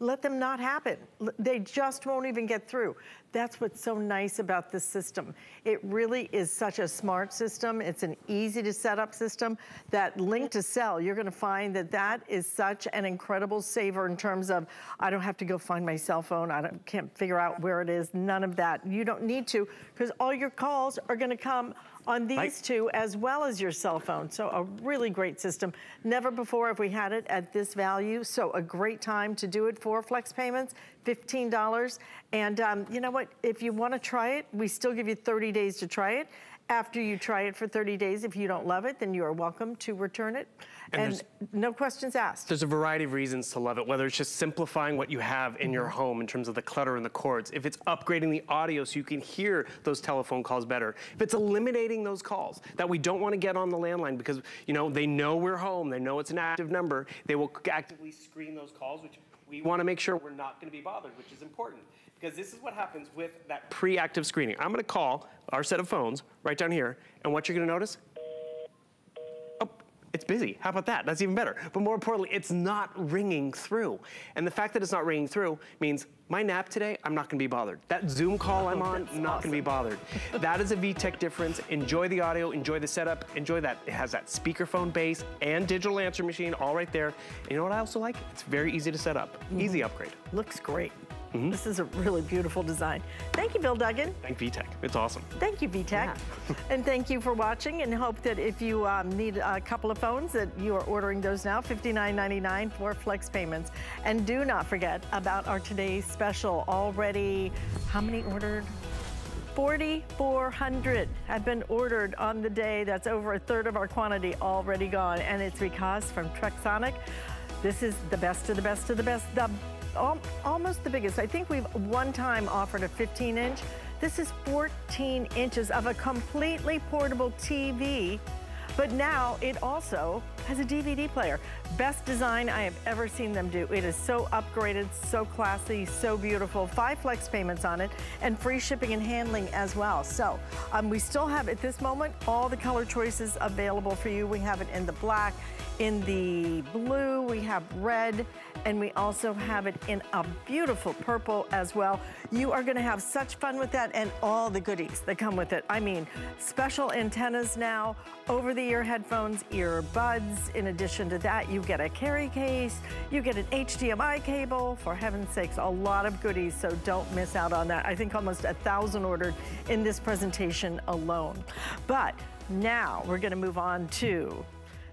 let them not happen. They just won't even get through. That's what's so nice about this system. It really is such a smart system. It's an easy to set up system. That link to cell, you're gonna find that that is such an incredible saver in terms of, I don't have to go find my cell phone. I can't figure out where it is, none of that. You don't need to, because all your calls are gonna come on these right. two as well as your cell phone. So a really great system. Never before have we had it at this value. So a great time to do it for flex payments, $15. And um, you know what, if you wanna try it, we still give you 30 days to try it. After you try it for 30 days, if you don't love it, then you are welcome to return it. And And, no questions asked. There's a variety of reasons to love it, whether it's just simplifying what you have in your mm-hmm. home in terms of the clutter and the cords, if it's upgrading the audio so you can hear those telephone calls better, if it's eliminating those calls that we don't want to get on the landline because, you know, they know we're home, they know it's an active number, they will actively screen those calls, which we want to make sure we're not going to be bothered, which is important. Because this is what happens with that pre-active screening. I'm going to call our set of phones right down here, and what you're going to notice Oh, it's busy. How about that? That's even better. But more importantly, it's not ringing through. And the fact that it's not ringing through means my nap today, I'm not gonna be bothered. That Zoom call I'm on, not gonna be bothered. That is a VTech difference. Enjoy the audio, enjoy the setup, enjoy that. It has that speakerphone base and digital answer machine all right there. And you know what I also like? It's very easy to set up. Easy upgrade. Looks great. This is a really beautiful design. Thank you, Bill Duggan. Thank VTech. It's awesome. Thank you, VTech. [laughs] and thank you for watching and hope that if you um, need a couple of phones that you are ordering those now, $59.99 for flex payments. And do not forget about our today's special already, how many ordered? 4,400 have been ordered on the day. That's over a third of our quantity already gone. And it's because from Trexonic, this is the best of the best of the best, the al- almost the biggest. I think we've one time offered a 15 inch. This is 14 inches of a completely portable TV, but now it also has a DVD player. Best design I have ever seen them do. It is so upgraded, so classy, so beautiful. Five flex payments on it and free shipping and handling as well. So um, we still have at this moment all the color choices available for you. We have it in the black, in the blue, we have red, and we also have it in a beautiful purple as well. You are gonna have such fun with that and all the goodies that come with it. I mean, special antennas now, over-the-ear headphones, earbuds. In addition to that, you get a carry case, you get an HDMI cable. For heaven's sakes, a lot of goodies, so don't miss out on that. I think almost a thousand ordered in this presentation alone. But now we're gonna move on to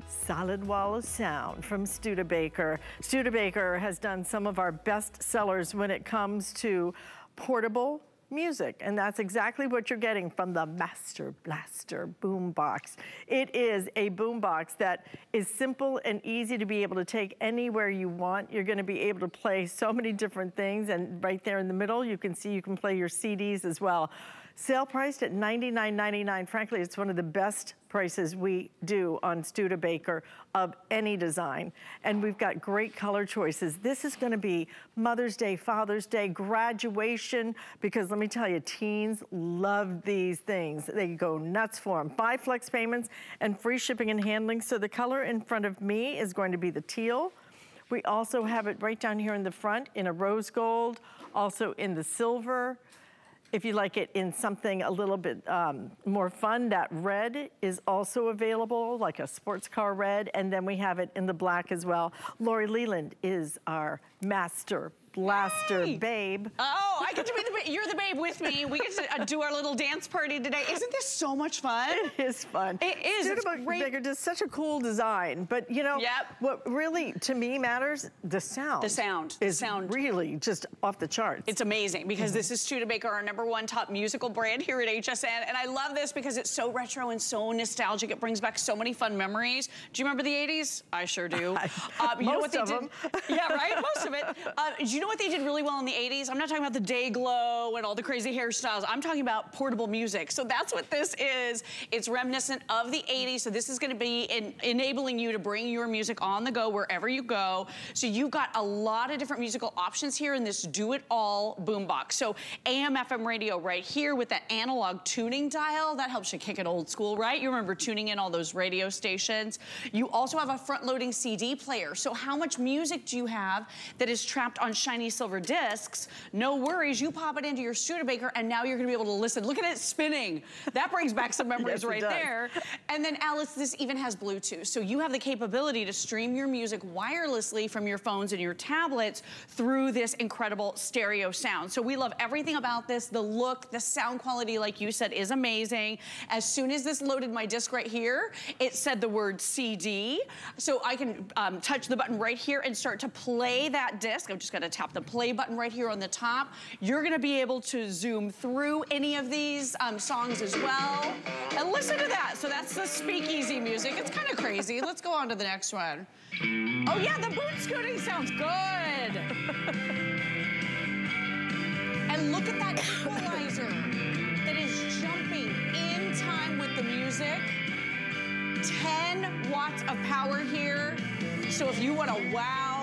Solid Wall of Sound from Studebaker. Studebaker has done some of our best sellers when it comes to portable music, and that's exactly what you're getting from the Master Blaster boombox. It is a boombox that is simple and easy to be able to take anywhere you want. You're gonna be able to play so many different things, and right there in the middle, you can see you can play your CDs as well. Sale priced at $99.99. Frankly, it's one of the best prices we do on Studebaker of any design. And we've got great color choices. This is gonna be Mother's Day, Father's Day, graduation, because let me tell you, teens love these things. They go nuts for them. Buy flex payments and free shipping and handling. So the color in front of me is going to be the teal. We also have it right down here in the front in a rose gold, also in the silver. If you like it in something a little bit um, more fun, that red is also available, like a sports car red, and then we have it in the black as well. Lori Leland is our master blaster Hey! babe. Oh, I get to be the babe. You're the babe with me. We get to uh, [laughs] do our little dance party today. Isn't this so much fun? It is fun. It is. It's Studebaker great. does such a cool design, but you know, Yep. what really to me matters, the sound. The sound. is Sound. really just off the charts. It's amazing because this is Studebaker, our number one top musical brand here at HSN. And I love this because it's so retro and so nostalgic. It brings back so many fun memories. Do you remember the 80s? I sure do. [laughs] Uh, you know what Most they of did? them. Yeah, right? Most of it. [laughs] Uh, do you know what they did really well in the 80s? I'm not talking about the day glow and all the crazy hairstyles. I'm talking about portable music. So that's what this is. It's reminiscent of the 80s. So this is going to be in, enabling you to bring your music on the go wherever you go. So you've got a lot of different musical options here in this do-it-all boombox. So AM, FM radio right here with that analog tuning dial. That helps you kick it old school, right? You remember tuning in all those radio stations. You also have a front-loading CD player. So how much music do you have that is trapped on silver discs? No worries, you pop it into your Studebaker and now you're gonna be able to listen. Look at it spinning. That brings back some memories Yes, right does. there. And then Alyce, this even has Bluetooth. So you have the capability to stream your music wirelessly from your phones and your tablets through this incredible stereo sound. So we love everything about this. The look, the sound quality, like you said, is amazing. As soon as this loaded my disc right here, it said the word CD. So I can um, touch the button right here and start to play that disc. I've just got to tap the play button right here on the top. You're gonna be able to zoom through any of these um, songs as well. And listen to that. So that's the speakeasy music. It's kind of crazy. Let's go on to the next one. Oh yeah, the boot scooting sounds good. [laughs] and look at that equalizer that is jumping in time with the music. 10 watts of power here. So if you want to wow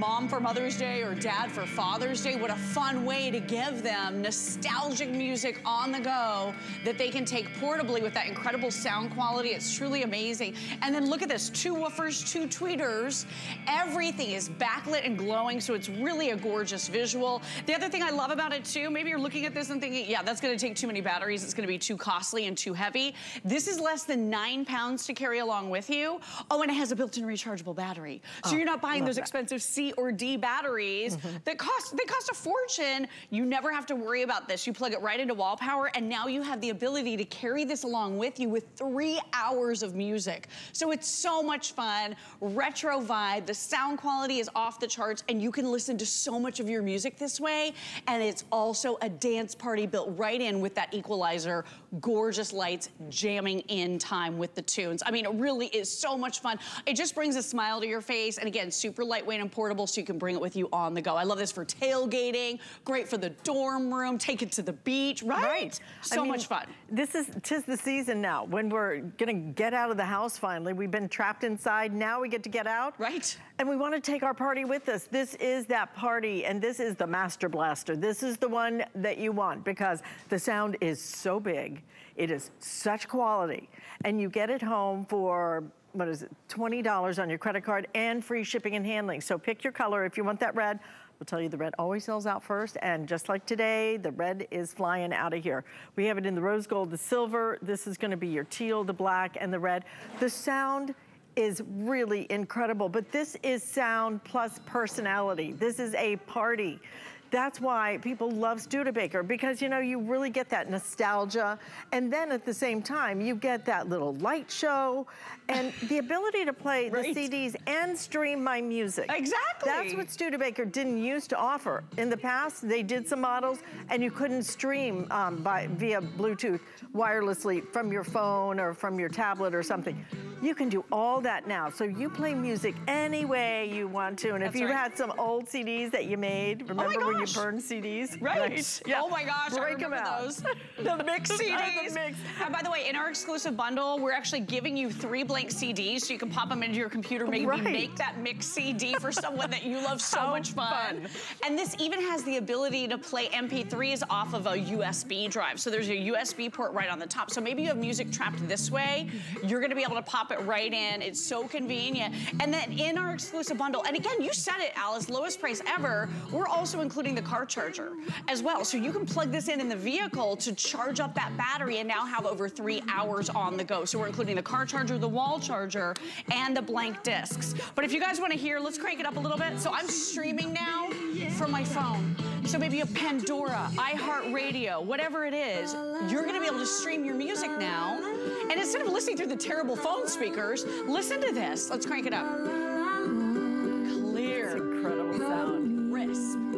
mom for Mother's Day or dad for Father's Day, what a fun way to give them nostalgic music on the go that they can take portably with that incredible sound quality. It's truly amazing. And then look at this, two woofers, two tweeters. Everything is backlit and glowing, so it's really a gorgeous visual. The other thing I love about it too, maybe you're looking at this and thinking, yeah, that's gonna take too many batteries. It's gonna be too costly and too heavy. This is less than nine pounds to carry along with you. Oh, and it has a built-in rechargeable battery. So Oh, you're not buying those that. expensive C or D batteries mm-hmm. that cost they cost a fortune. You never have to worry about this. You plug it right into wall power and now you have the ability to carry this along with you with three hours of music. So it's so much fun, retro vibe. The sound quality is off the charts and you can listen to so much of your music this way. And it's also a dance party built right in with that equalizer, gorgeous lights jamming in time with the tunes. I mean, it really is so much fun. It just brings a smile to your face. And again, super lightweight and portable so you can bring it with you on the go. I love this for tailgating, great for the dorm room, take it to the beach, right? So I mean, much fun. This is, tis the season now when we're gonna get out of the house finally. We've been trapped inside, now we get to get out. Right. And we wanna take our party with us. This is that party and this is the Master Blaster. This is the one that you want because the sound is so big. It is such quality. And you get it home for what is it, $20 on your credit card and free shipping and handling. So pick your color if you want that red. We'll tell you the red always sells out first. And just like today, the red is flying out of here. We have it in the rose gold, the silver. This is gonna be your teal, the black, and the red. The sound is really incredible, but this is sound plus personality. This is a party. That's why people love Studebaker because you know you really get that nostalgia and then at the same time you get that little light show and [laughs] the ability to play Right. the CDs and stream my music. Exactly. That's what Studebaker didn't used to offer. In the past, they did some models and you couldn't stream um, by via Bluetooth wirelessly from your phone or from your tablet or something. You can do all that now. So you play music any way you want to. And if you right. had some old CDs that you made, remember when you burned CDs? Right. Yeah. Oh my gosh, I Break 'em remember out. those. [laughs] The mix CDs. [laughs] The mix. And by the way, in our exclusive bundle, we're actually giving you three blank CDs so you can pop them into your computer, maybe Right. make that mix CD for someone that you love so How much fun. fun. And this even has the ability to play MP3s off of a USB drive. So there's a USB port right on the top. So maybe you have music trapped this way, you're gonna be able to pop it right in. It's so convenient. And then in our exclusive bundle, and again, you said it, Alyce, lowest price ever, we're also including the car charger as well. So you can plug this in in the vehicle to charge up that battery and now have over three hours on the go. So we're including the car charger, the wall charger, and the blank discs. But if you guys wanna hear, let's crank it up a little bit. So I'm streaming now from my phone. So maybe have Pandora, iHeartRadio, whatever it is, you're gonna be able to stream your music now. And instead of listening through the terrible phone speakers, listen to this. Let's crank it up. Clear. Incredible sound. Crisp.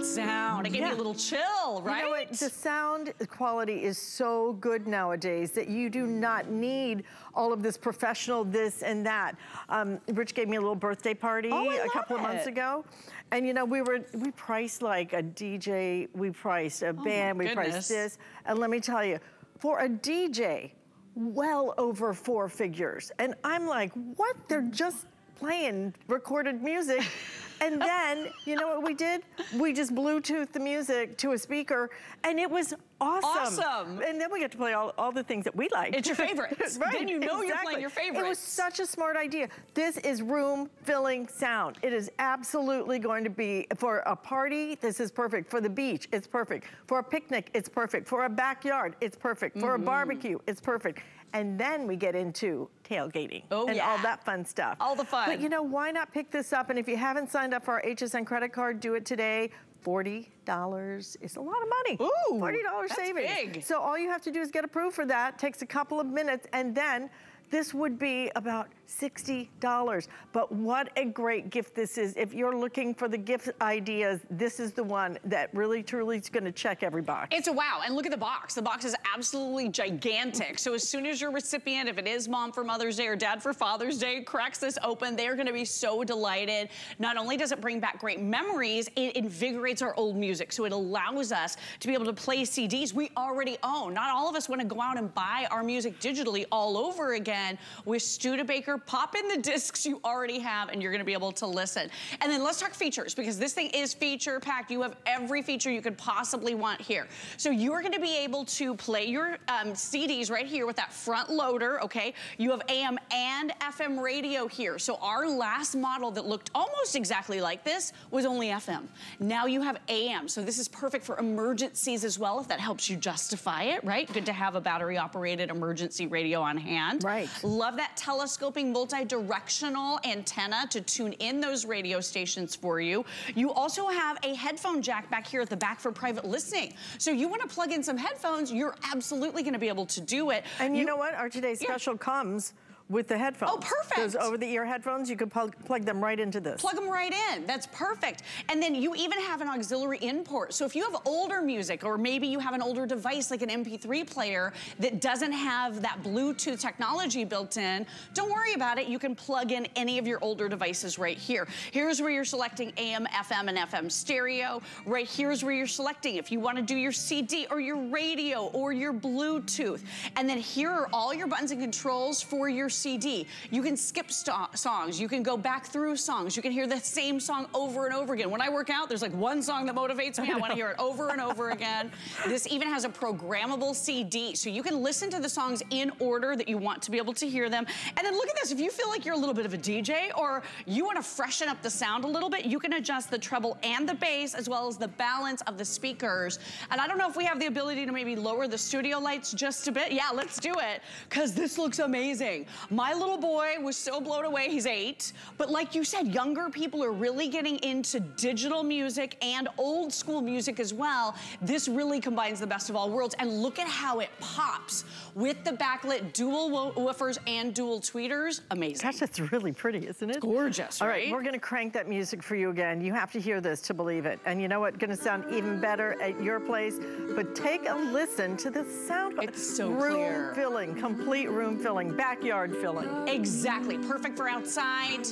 That sound. It gave me a little chill, right? You know what? The sound quality is so good nowadays that you do not need all of this professional this and that. Um, Rich gave me a little birthday party Oh, a couple of months ago. And you know, we were, we priced like a DJ, we priced a band, we Oh, goodness. priced this. And let me tell you, for a DJ, well over four figures. And I'm like, what? They're just playing recorded music. [laughs] And then, you know what we did? We just Bluetooth the music to a speaker, and it was awesome. Awesome. And then we get to play all, all the things that we like. It's your [laughs] favorites. right. Then you know you're playing your favorite. It was such a smart idea. This is room-filling sound. It is absolutely going to be, for a party, this is perfect. For the beach, it's perfect. For a picnic, it's perfect. For a backyard, it's perfect. For Mm-hmm. a barbecue, it's perfect. And then we get into tailgating Oh, and all that fun stuff. All the fun. But you know, why not pick this up? And if you haven't signed up for our HSN credit card, do it today. $40 is a lot of money. Ooh, $40 that's savings. big. So all you have to do is get approved for that. Takes a couple of minutes and then this would be about $60. But what a great gift this is. If you're looking for the gift ideas, this is the one that really truly is gonna check every box. It's a wow, and look at the box. The box is absolutely gigantic. So as soon as your recipient, if it is mom for Mother's Day or dad for Father's Day, cracks this open, they're gonna be so delighted. Not only does it bring back great memories, it invigorates our old music. So it allows us to be able to play CDs we already own. Not all of us wanna go out and buy our music digitally all over again. With Studebaker, pop in the discs you already have and you're gonna be able to listen. And then let's talk features because this thing is feature packed. You have every feature you could possibly want here. So you're gonna be able to play your um, CDs right here with that front loader, okay? You have AM and FM radio here. So our last model that looked almost exactly like this was only FM. Now you have AM. So this is perfect for emergencies as well, if that helps you justify it, right? Good to have a battery operated emergency radio on hand. Right. Love that telescoping multi-directional antenna to tune in those radio stations for you. You also have a headphone jack back here at the back for private listening. So you wanna plug in some headphones, you're absolutely gonna be able to do it. And you, know what? Our today's Yeah. special comes with the headphones. Oh, perfect. Those over-the-ear headphones, you can plug, plug them right into this. Plug them right in. That's perfect. And then you even have an auxiliary in port. So if you have older music or maybe you have an older device like an MP3 player that doesn't have that Bluetooth technology built in, don't worry about it. You can plug in any of your older devices right here. Here's where you're selecting AM, FM, and FM stereo. Right here's where you're selecting if you want to do your CD or your radio or your Bluetooth. And then here are all your buttons and controls for your CD. You can skip songs. You can go back through songs. You can hear the same song over and over again. When I work out, there's like one song that motivates me. I want to hear it over and over again. This even has a programmable CD. So you can listen to the songs in order that you want to be able to hear them. And then look at this. If you feel like you're a little bit of a DJ or you want to freshen up the sound a little bit, you can adjust the treble and the bass as well as the balance of the speakers. And I don't know if we have the ability to maybe lower the studio lights just a bit. Yeah, let's do it because this looks amazing. My little boy was so blown away. He's eight. But like you said, younger people are really getting into digital music and old school music as well. This really combines the best of all worlds. And look at how it pops with the backlit dual woofers and dual tweeters. Amazing. Gosh, that's really pretty, isn't it? gorgeous, All right, right? we're gonna crank that music for you again. You have to hear this to believe it. And you know what? Gonna sound even better at your place. But take a listen to the sound. It's so room clear. filling, complete room filling, backyard filling. Exactly, perfect for outside.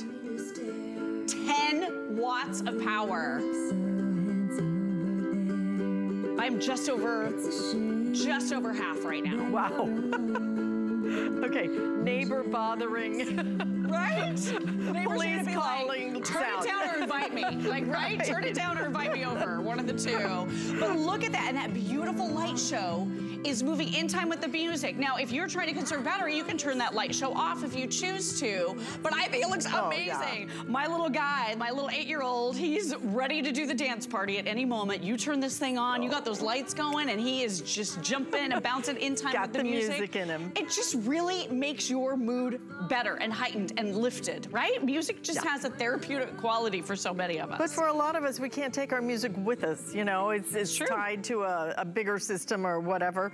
10 watts of power. I'm just over, just over half right now. Wow. [laughs] okay, neighbor bothering. [laughs] Right? Neighbors Police be calling like, turn sound. it down or invite me. [laughs] Like, right? Turn it down or invite me over. One of the two. But look at that. And that beautiful light show is moving in time with the music. Now, if you're trying to conserve battery, you can turn that light show off if you choose to. But I think it looks Oh, yeah. amazing. My little guy, my little eight-year-old, he's ready to do the dance party at any moment. You turn this thing on, you got those lights going, and he is just jumping and bouncing in time Got with the, the music in him. It just really makes your mood better and heightened and lifted, right? Music just Yeah. has a therapeutic quality for so many of us. But for a lot of us, we can't take our music with us. You know, it's, it's True. tied to a, a bigger system or whatever.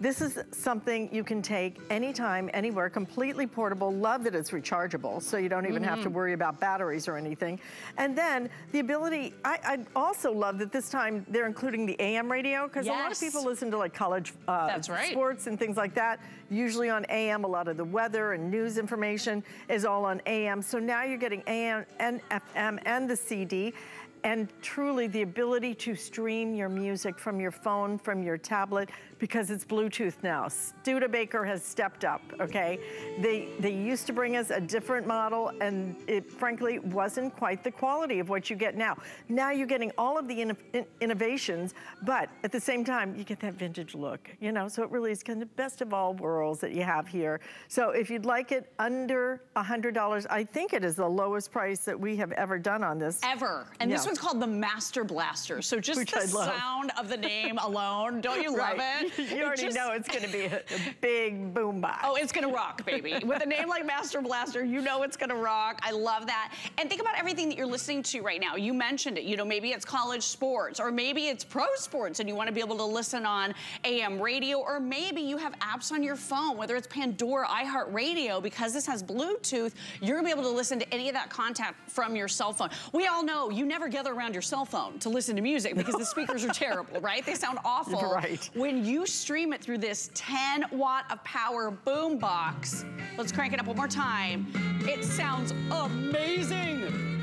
This is something you can take anytime, anywhere, completely portable. Love that it's rechargeable, so you don't even have to Mm-hmm. worry about batteries or anything. And then the ability, I, I also love that this time they're including the AM radio, because a lot of people listen to like college uh, right. sports and things like that. Usually on AM, a lot of the weather and news information is all on AM. So now you're getting AM and FM and the CD. And truly the ability to stream your music from your phone, from your tablet, because it's Bluetooth now. Studebaker has stepped up, okay? They, they used to bring us a different model and it frankly wasn't quite the quality of what you get now. Now you're getting all of the inno- in- innovations, but at the same time, you get that vintage look, you know? So it really is kind of best of all worlds that you have here. So if you'd like it under $100, I think it is the lowest price that we have ever done on this. Ever. And this. One's called the Master Blaster. So just Which the sound of the name [laughs] alone, don't you love Right. it? You It already just- know it's gonna be a, a big boom box. Oh, it's gonna rock, baby. With a name like Master Blaster, you know it's gonna rock. I love that. And think about everything that you're listening to right now. You mentioned it. You know, maybe it's college sports, or maybe it's pro sports, and you want to be able to listen on AM radio, or maybe you have apps on your phone, whether it's Pandora, iHeartRadio, because this has Bluetooth, you're gonna be able to listen to any of that content from your cell phone. We all know you never gather around your cell phone to listen to music because the speakers are terrible, [laughs] right? They sound awful. Right. When you stream it through this 10 watt of power boom box, let's crank it up one more time. It sounds amazing.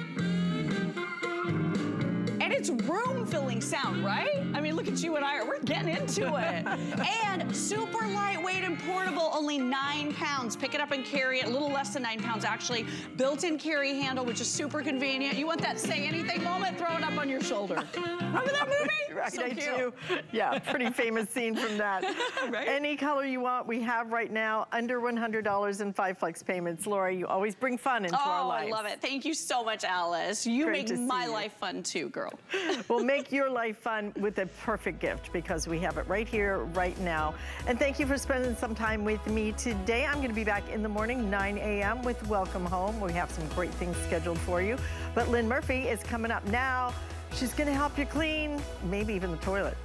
It's room filling sound, right? I mean, look at you and I, we're getting into it. [laughs] and super lightweight and portable, only nine pounds. Pick it up and carry it, a little less than nine pounds actually. Built-in carry handle, which is super convenient. You want that say anything moment, throw it up on your shoulder. Remember that movie? [laughs] Right, So I cute. do. Yeah, pretty famous scene from that. [laughs] Right? Any color you want, we have right now under $100 in five flex payments. Lori, you always bring fun into our Oh, lives. I love it. Thank you so much, Alice. You Great make my you. life fun too, girl. Well, make your life fun with a perfect gift because we have it right here, right now. And thank you for spending some time with me today. I'm going to be back in the morning, 9 a.m. with Welcome Home. We have some great things scheduled for you. But Lynn Murphy is coming up now. She's going to help you clean, maybe even the toilet.